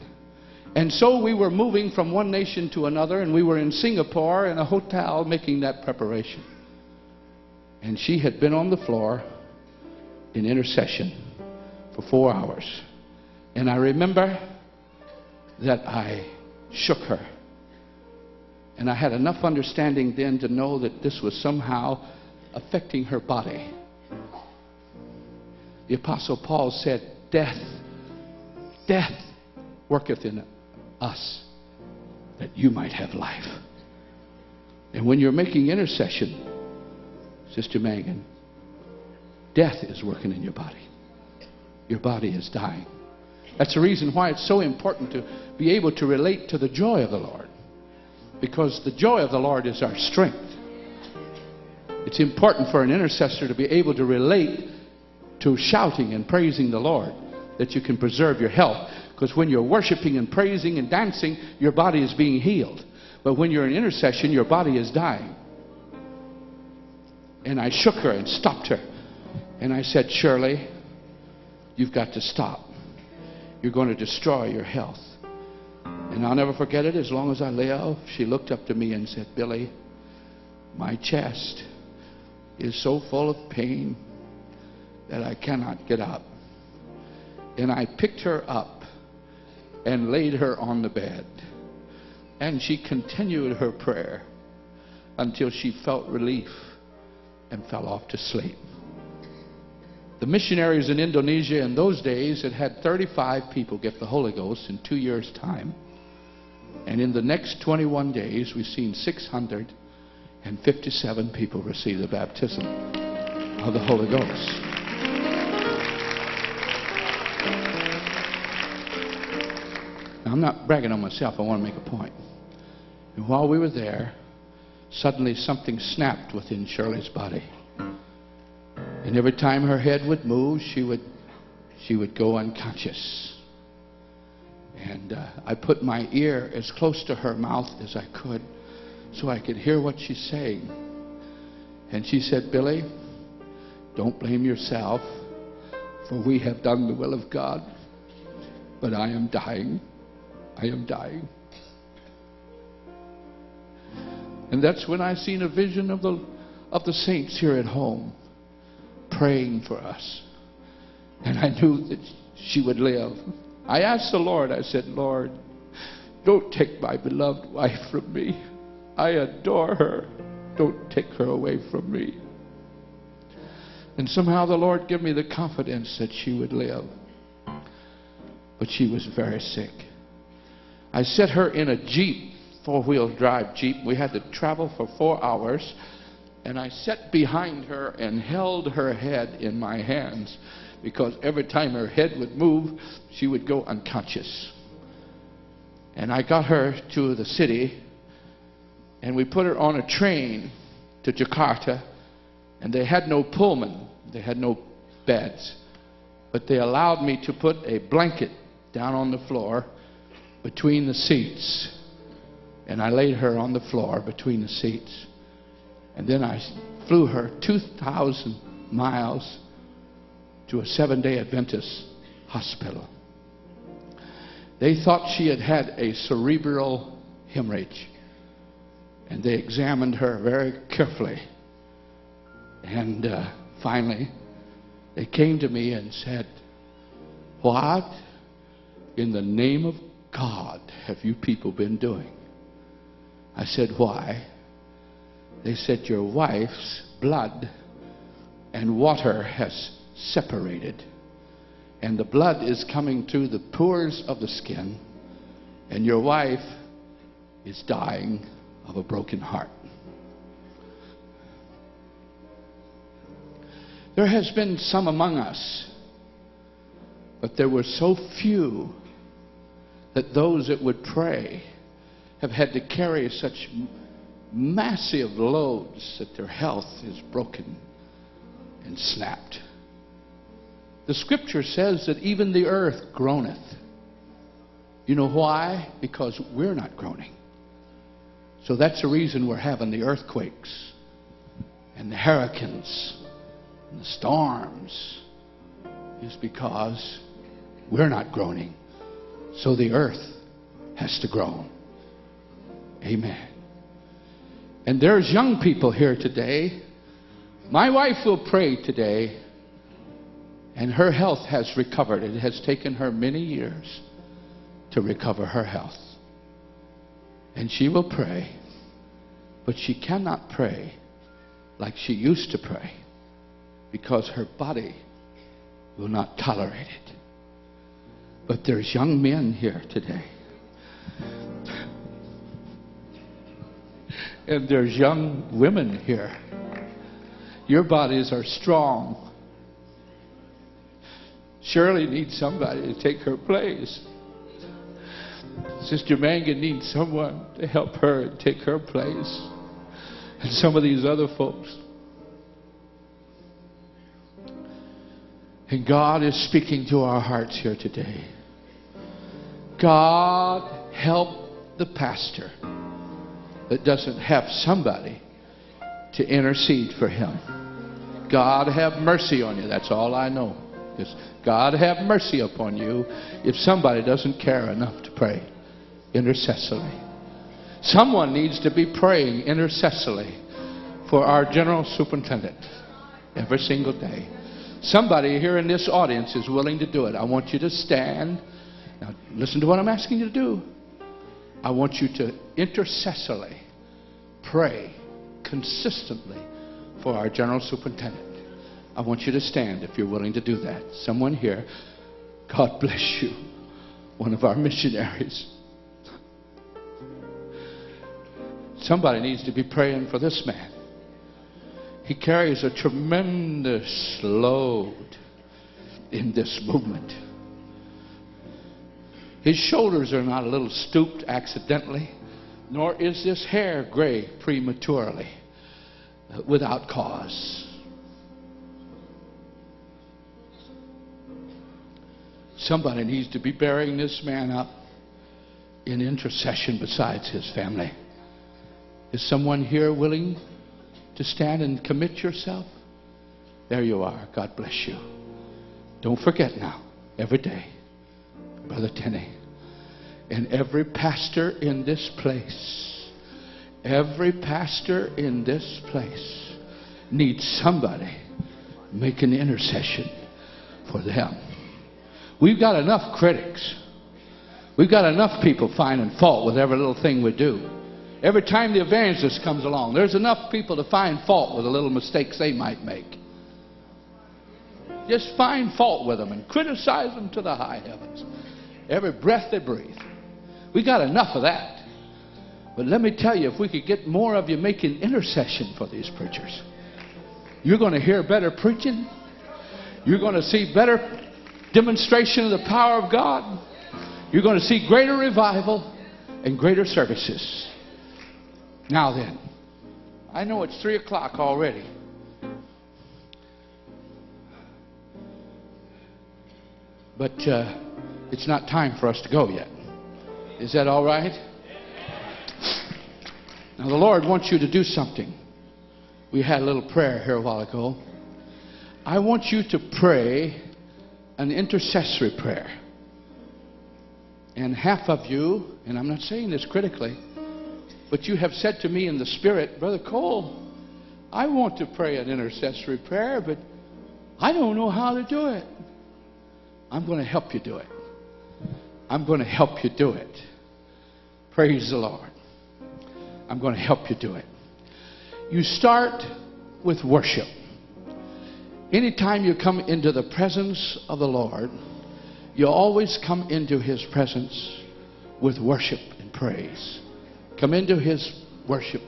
[SPEAKER 2] And so we were moving from one nation to another, and we were in Singapore in a hotel making that preparation. And she had been on the floor in intercession for four hours. And I remember that I shook her. And I had enough understanding then to know that this was somehow affecting her body. The Apostle Paul said, Death, death worketh in us that you might have life. And when you're making intercession, Sister Mangun, death is working in your body. Your body is dying. That's the reason why it's so important to be able to relate to the joy of the Lord. Because the joy of the Lord is our strength. It's important for an intercessor to be able to relate to shouting and praising the Lord that you can preserve your health. Because when you're worshiping and praising and dancing, your body is being healed. But when you're in intercession, your body is dying. And I shook her and stopped her. And I said, Shirley, you've got to stop. You're going to destroy your health. And I'll never forget it as long as I live. She looked up to me and said, Billy, my chest is so full of pain that I cannot get up. And I picked her up and laid her on the bed. And she continued her prayer until she felt relief and fell off to sleep. The missionaries in Indonesia in those days had had 35 people get the Holy Ghost in two years' time. And in the next 21 days, we've seen 657 people receive the baptism of the Holy Ghost. Now, I'm not bragging on myself, I want to make a point. And while we were there, suddenly something snapped within Shirley's body. And every time her head would move, she would, she would go unconscious. And uh, I put my ear as close to her mouth as I could so I could hear what she's saying. And she said, Billy, don't blame yourself, for we have done the will of God. But I am dying. I am dying. And that's when I seen a vision of the, of the saints here at home praying for us. And I knew that she would live. I asked the Lord, I said, Lord, don't take my beloved wife from me. I adore her. Don't take her away from me. And somehow the Lord gave me the confidence that she would live. But she was very sick. I set her in a Jeep, four wheel drive Jeep. We had to travel for four hours. And I sat behind her and held her head in my hands because every time her head would move, she would go unconscious. And I got her to the city and we put her on a train to Jakarta. And they had no Pullman, they had no beds. But they allowed me to put a blanket down on the floor between the seats. And I laid her on the floor between the seats. And then I flew her 2,000 miles to a seven day Adventist hospital. They thought she had had a cerebral hemorrhage. And they examined her very carefully. And uh, finally, they came to me and said, What in the name of God have you people been doing? I said, Why? They said, Your wife's blood and water has separated. And the blood is coming through the pores of the skin. And your wife is dying of a broken heart. There has been some among us, but there were so few that those that would pray have had to carry such massive loads that their health is broken and snapped. The scripture says that even the earth groaneth. You know why? Because we're not groaning. So that's the reason we're having the earthquakes and the hurricanes and the storms, is because we're not groaning. So the earth has to groan. Amen. And there's young people here today. My wife will pray today, and her health has recovered. It has taken her many years to recover her health. And she will pray, but she cannot pray like she used to pray because her body will not tolerate it. But there's young men here today. And there's young women here. Your bodies are strong. Shirley needs somebody to take her place. Sister Mangun needs someone to help her take her place. And some of these other folks. And God is speaking to our hearts here today. God help the pastor that doesn't have somebody to intercede for him. God have mercy on you. That's all I know. Just God have mercy upon you if somebody doesn't care enough to pray intercessively. Someone needs to be praying intercessively for our general superintendent every single day. Somebody here in this audience is willing to do it. I want you to stand. Now, listen to what I'm asking you to do. I want you to intercessorily pray consistently for our general superintendent. I want you to stand if you're willing to do that. Someone here, God bless you, one of our missionaries. Somebody needs to be praying for this man. He carries a tremendous load in this movement. His shoulders are not a little stooped accidentally, nor is this hair gray prematurely without cause. Somebody needs to be bearing this man up in intercession besides his family. Is someone here willing to stand and commit yourself? There you are. God bless you. Don't forget now, every day, Brother Tenney, and every pastor in this place, every pastor in this place needs somebody make an intercession for them. We've got enough critics. We've got enough people finding fault with every little thing we do. Every time the evangelist comes along, there's enough people to find fault with the little mistakes they might make. Just find fault with them and criticize them to the high heavens. Every breath they breathe. We got enough of that. But let me tell you, if we could get more of you making intercession for these preachers, you're going to hear better preaching. You're going to see better demonstration of the power of God. You're going to see greater revival and greater services. Now then, I know it's 3 o'clock already. But uh, it's not time for us to go yet. Is that all right? Now, the Lord wants you to do something. We had a little prayer here a while ago. I want you to pray an intercessory prayer. And half of you, and I'm not saying this critically, but you have said to me in the Spirit, Brother Cole, I want to pray an intercessory prayer, but I don't know how to do it. I'm going to help you do it. I'm going to help you do it. Praise the Lord. I'm going to help you do it. You start with worship. Anytime you come into the presence of the Lord, you always come into His presence with worship and praise. Come into His worship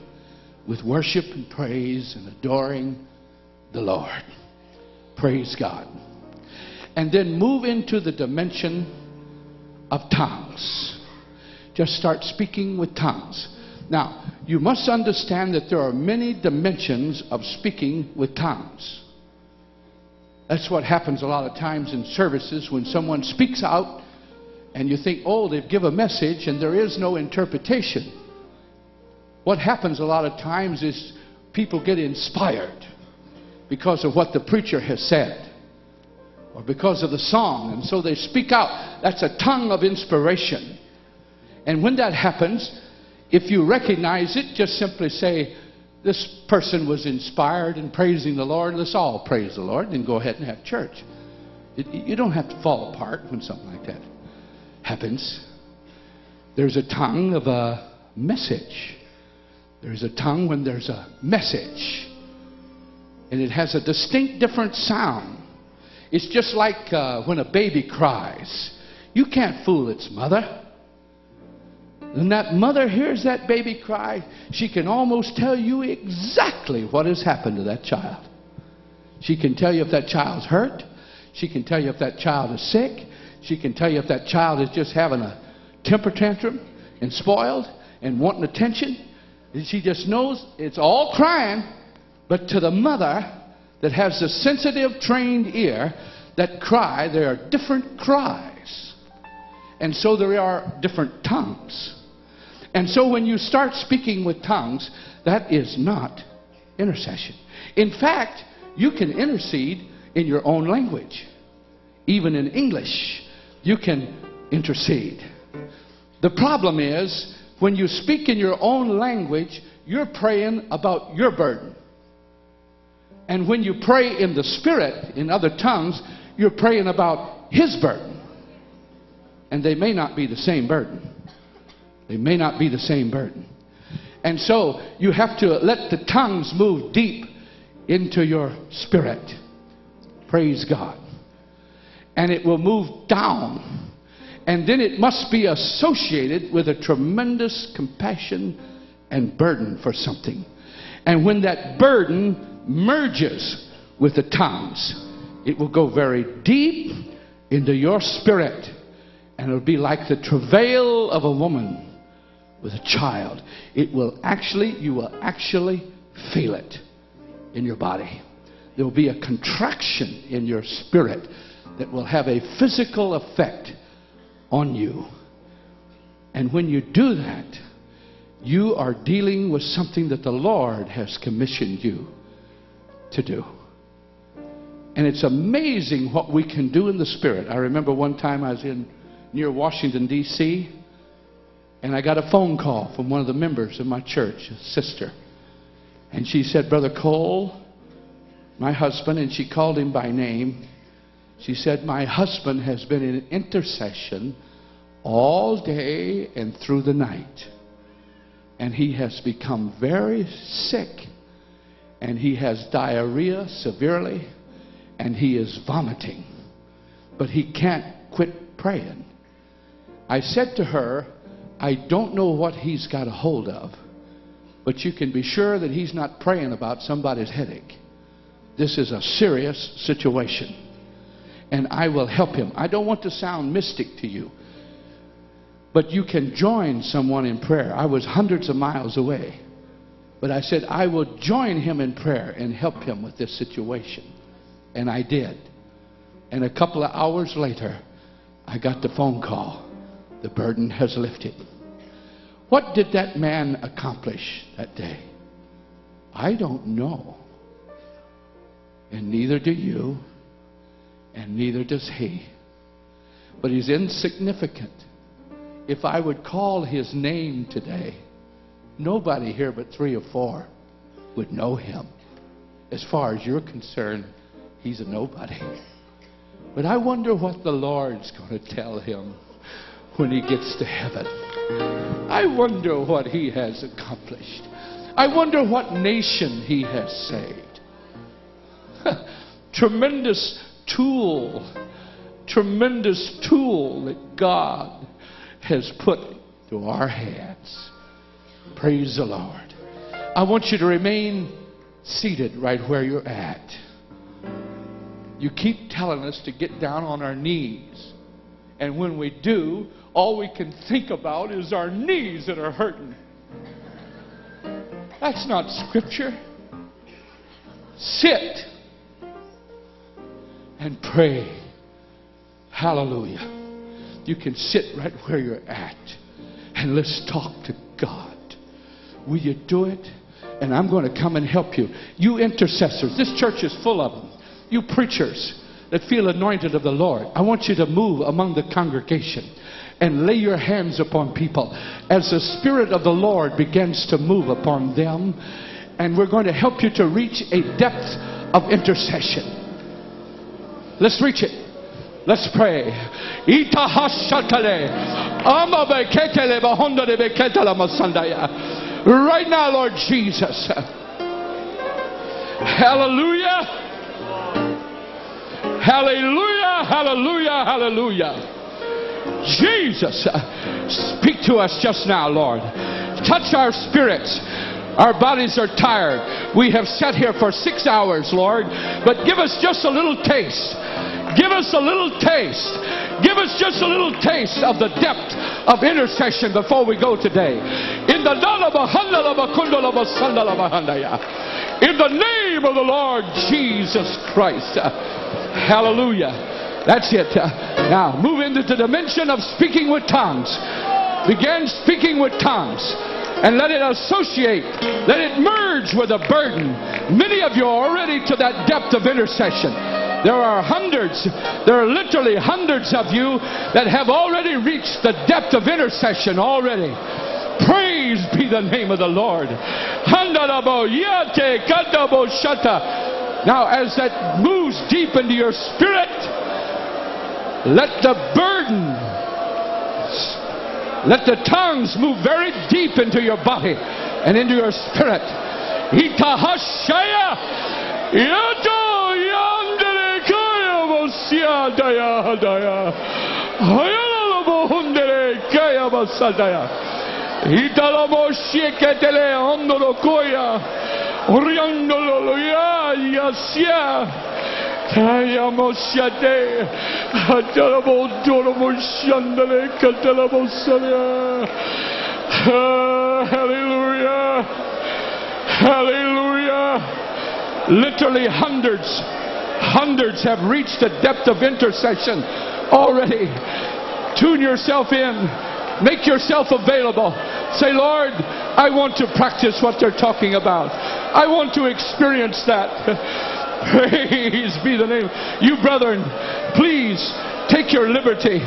[SPEAKER 2] with worship and praise and adoring the Lord. Praise God. And then move into the dimension of tongues. just start speaking with tongues. Now, you must understand that there are many dimensions of speaking with tongues. That's what happens a lot of times in services when someone speaks out and you think, oh, they've given a message and there is no interpretation. What happens a lot of times is people get inspired because of what the preacher has said or because of the song, and so they speak out. That's a tongue of inspiration. And when that happens, if you recognize it, just simply say, This person was inspired in praising the Lord. Let's all praise the Lord and go ahead and have church. It, you don't have to fall apart when something like that happens. There's a tongue of a message. There's a tongue when there's a message. And it has a distinct different sound. It's just like uh, when a baby cries. You can't fool its mother. When that mother hears that baby cry, she can almost tell you exactly what has happened to that child. She can tell you if that child's hurt. She can tell you if that child is sick. She can tell you if that child is just having a temper tantrum and spoiled and wanting attention. She just knows it's all crying, but to the mother that has the sensitive, trained ear, that cry, there are different cries. And so there are different tongues. And so when you start speaking with tongues, that is not intercession. In fact, you can intercede in your own language. Even in English, you can intercede. The problem is, when you speak in your own language, you're praying about your burden. And when you pray in the Spirit, in other tongues, you're praying about His burden. And they may not be the same burden. They may not be the same burden. And so you have to let the tongues move deep into your spirit. Praise God. And it will move down. And then it must be associated with a tremendous compassion and burden for something. And when that burden merges with the tongues, it will go very deep into your spirit. And it'll be like the travail of a woman with a child, it will actually, you will actually feel it in your body. There will be a contraction in your spirit that will have a physical effect on you. And when you do that, you are dealing with something that the Lord has commissioned you to do. And it's amazing what we can do in the Spirit. I remember one time I was in near Washington, D.C., and I got a phone call from one of the members of my church, a sister. And she said, Brother Cole, my husband, and she called him by name. She said, My husband has been in intercession all day and through the night. And he has become very sick. And he has diarrhea severely. And he is vomiting. But he can't quit praying. I said to her, I don't know what he's got a hold of, but you can be sure that he's not praying about somebody's headache. This is a serious situation. And I will help him. I don't want to sound mystic to you, but you can join someone in prayer. I was hundreds of miles away, but I said, I will join him in prayer and help him with this situation. And I did. And a couple of hours later, I got the phone call the burden has lifted. What did that man accomplish that day? I don't know. And neither do you, and neither does he. But he's insignificant. If I would call his name today, nobody here but three or four would know him. As far as you're concerned, he's a nobody. But I wonder what the Lord's going to tell him when he gets to heaven. I wonder what he has accomplished. I wonder what nation he has saved. [LAUGHS] tremendous tool, tremendous tool that God has put to our hands. Praise the Lord. I want you to remain seated right where you're at. You keep telling us to get down on our knees And when we do, all we can think about is our knees that are hurting. That's not scripture. Sit and pray. Hallelujah. You can sit right where you're at and let's talk to God. Will you do it? And I'm going to come and help you. You intercessors, this church is full of them. You preachers that feel anointed of the Lord, I want you to move among the congregation and lay your hands upon people as the Spirit of the Lord begins to move upon them. And we're going to help you to reach a depth of intercession. Let's reach it. Let's pray. Right now, Lord Jesus. Hallelujah. Hallelujah. Hallelujah. Hallelujah. Jesus, speak to us just now, Lord. Touch our spirits. Our bodies are tired. We have sat here for six hours, Lord, but give us just a little taste. Give us a little taste. Give us just a little taste of the depth of intercession before we go today. In the in the name of the Lord Jesus Christ. Hallelujah. That's it. Now, move into the dimension of speaking with tongues. Begin speaking with tongues and let it associate, let it merge with a burden. Many of you are already to that depth of intercession. There are hundreds, there are literally hundreds of you that have already reached the depth of intercession already. Praise be the name of the Lord. Now, as that moves deep into your spirit, let the burden let the tongues move very deep into your body and into your spirit. Itahashaya. Yato Yandere Kaya Mosia Daya Hadaya. Hayala Bohundere Kaya Masadaya. Itala Mosheketele Ondoro Koya. Oriandolo Ya Yasia Hallelujah Hallelujah Literally hundreds hundreds have reached the depth of intercession. Already tune yourself in. Make yourself available. Say Lord I want to practice what they're talking about. I want to experience that [LAUGHS] [LAUGHS] Praise be the name. You brethren, please take your liberty.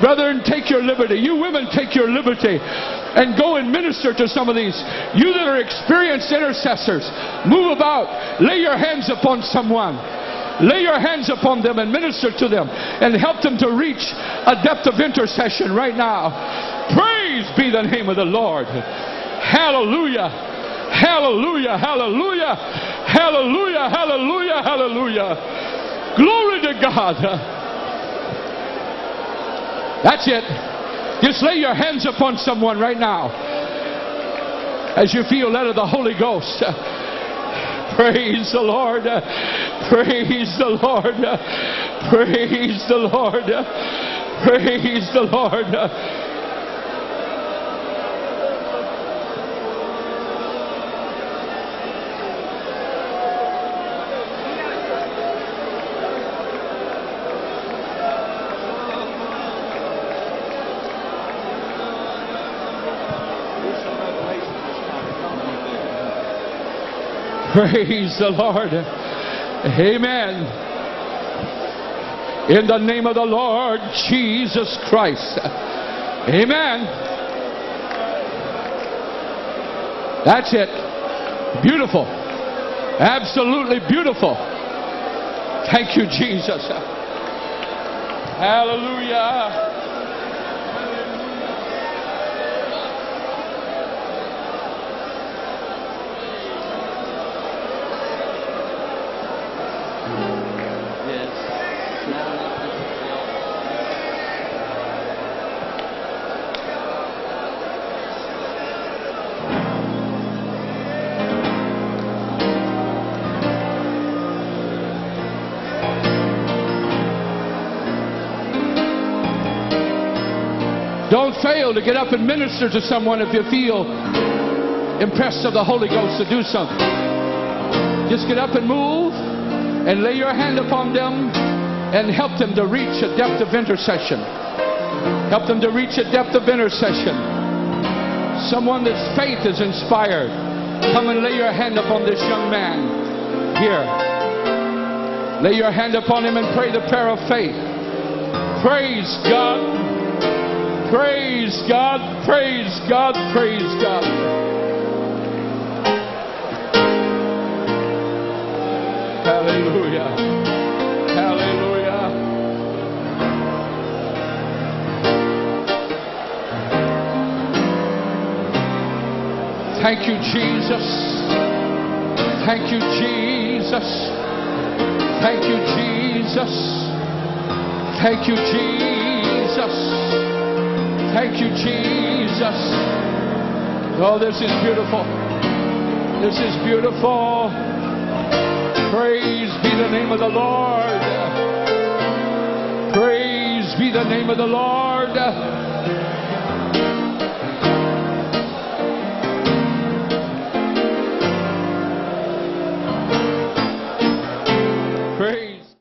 [SPEAKER 2] Brethren, take your liberty. You women, take your liberty and go and minister to some of these. You that are experienced intercessors, move about. Lay your hands upon someone. Lay your hands upon them and minister to them and help them to reach a depth of intercession right now. Praise be the name of the Lord. Hallelujah. Hallelujah. Hallelujah. Hallelujah, hallelujah, hallelujah. Glory to God. That's it. Just lay your hands upon someone right now as you feel led of the Holy Ghost. Praise the Lord. Praise the Lord. Praise the Lord. Praise the Lord. Praise the Lord. Amen. In the name of the Lord Jesus Christ. Amen. That's it. Beautiful. Absolutely beautiful. Thank you, Jesus. Hallelujah. To get up and minister to someone if you feel impressed of the Holy Ghost to do something. Just get up and move and lay your hand upon them and help them to reach a depth of intercession. Help them to reach a depth of intercession. Someone that's faith is inspired. Come and lay your hand upon this young man here. Lay your hand upon him and pray the prayer of faith. Praise God. Praise God. Praise God. Praise God. Hallelujah. Hallelujah. Thank you, Jesus. Thank you, Jesus. Thank you, Jesus. Thank you, Jesus. Thank you, Jesus. Oh, this is beautiful. This is beautiful. Praise be the name of the Lord. Praise be the name of the Lord.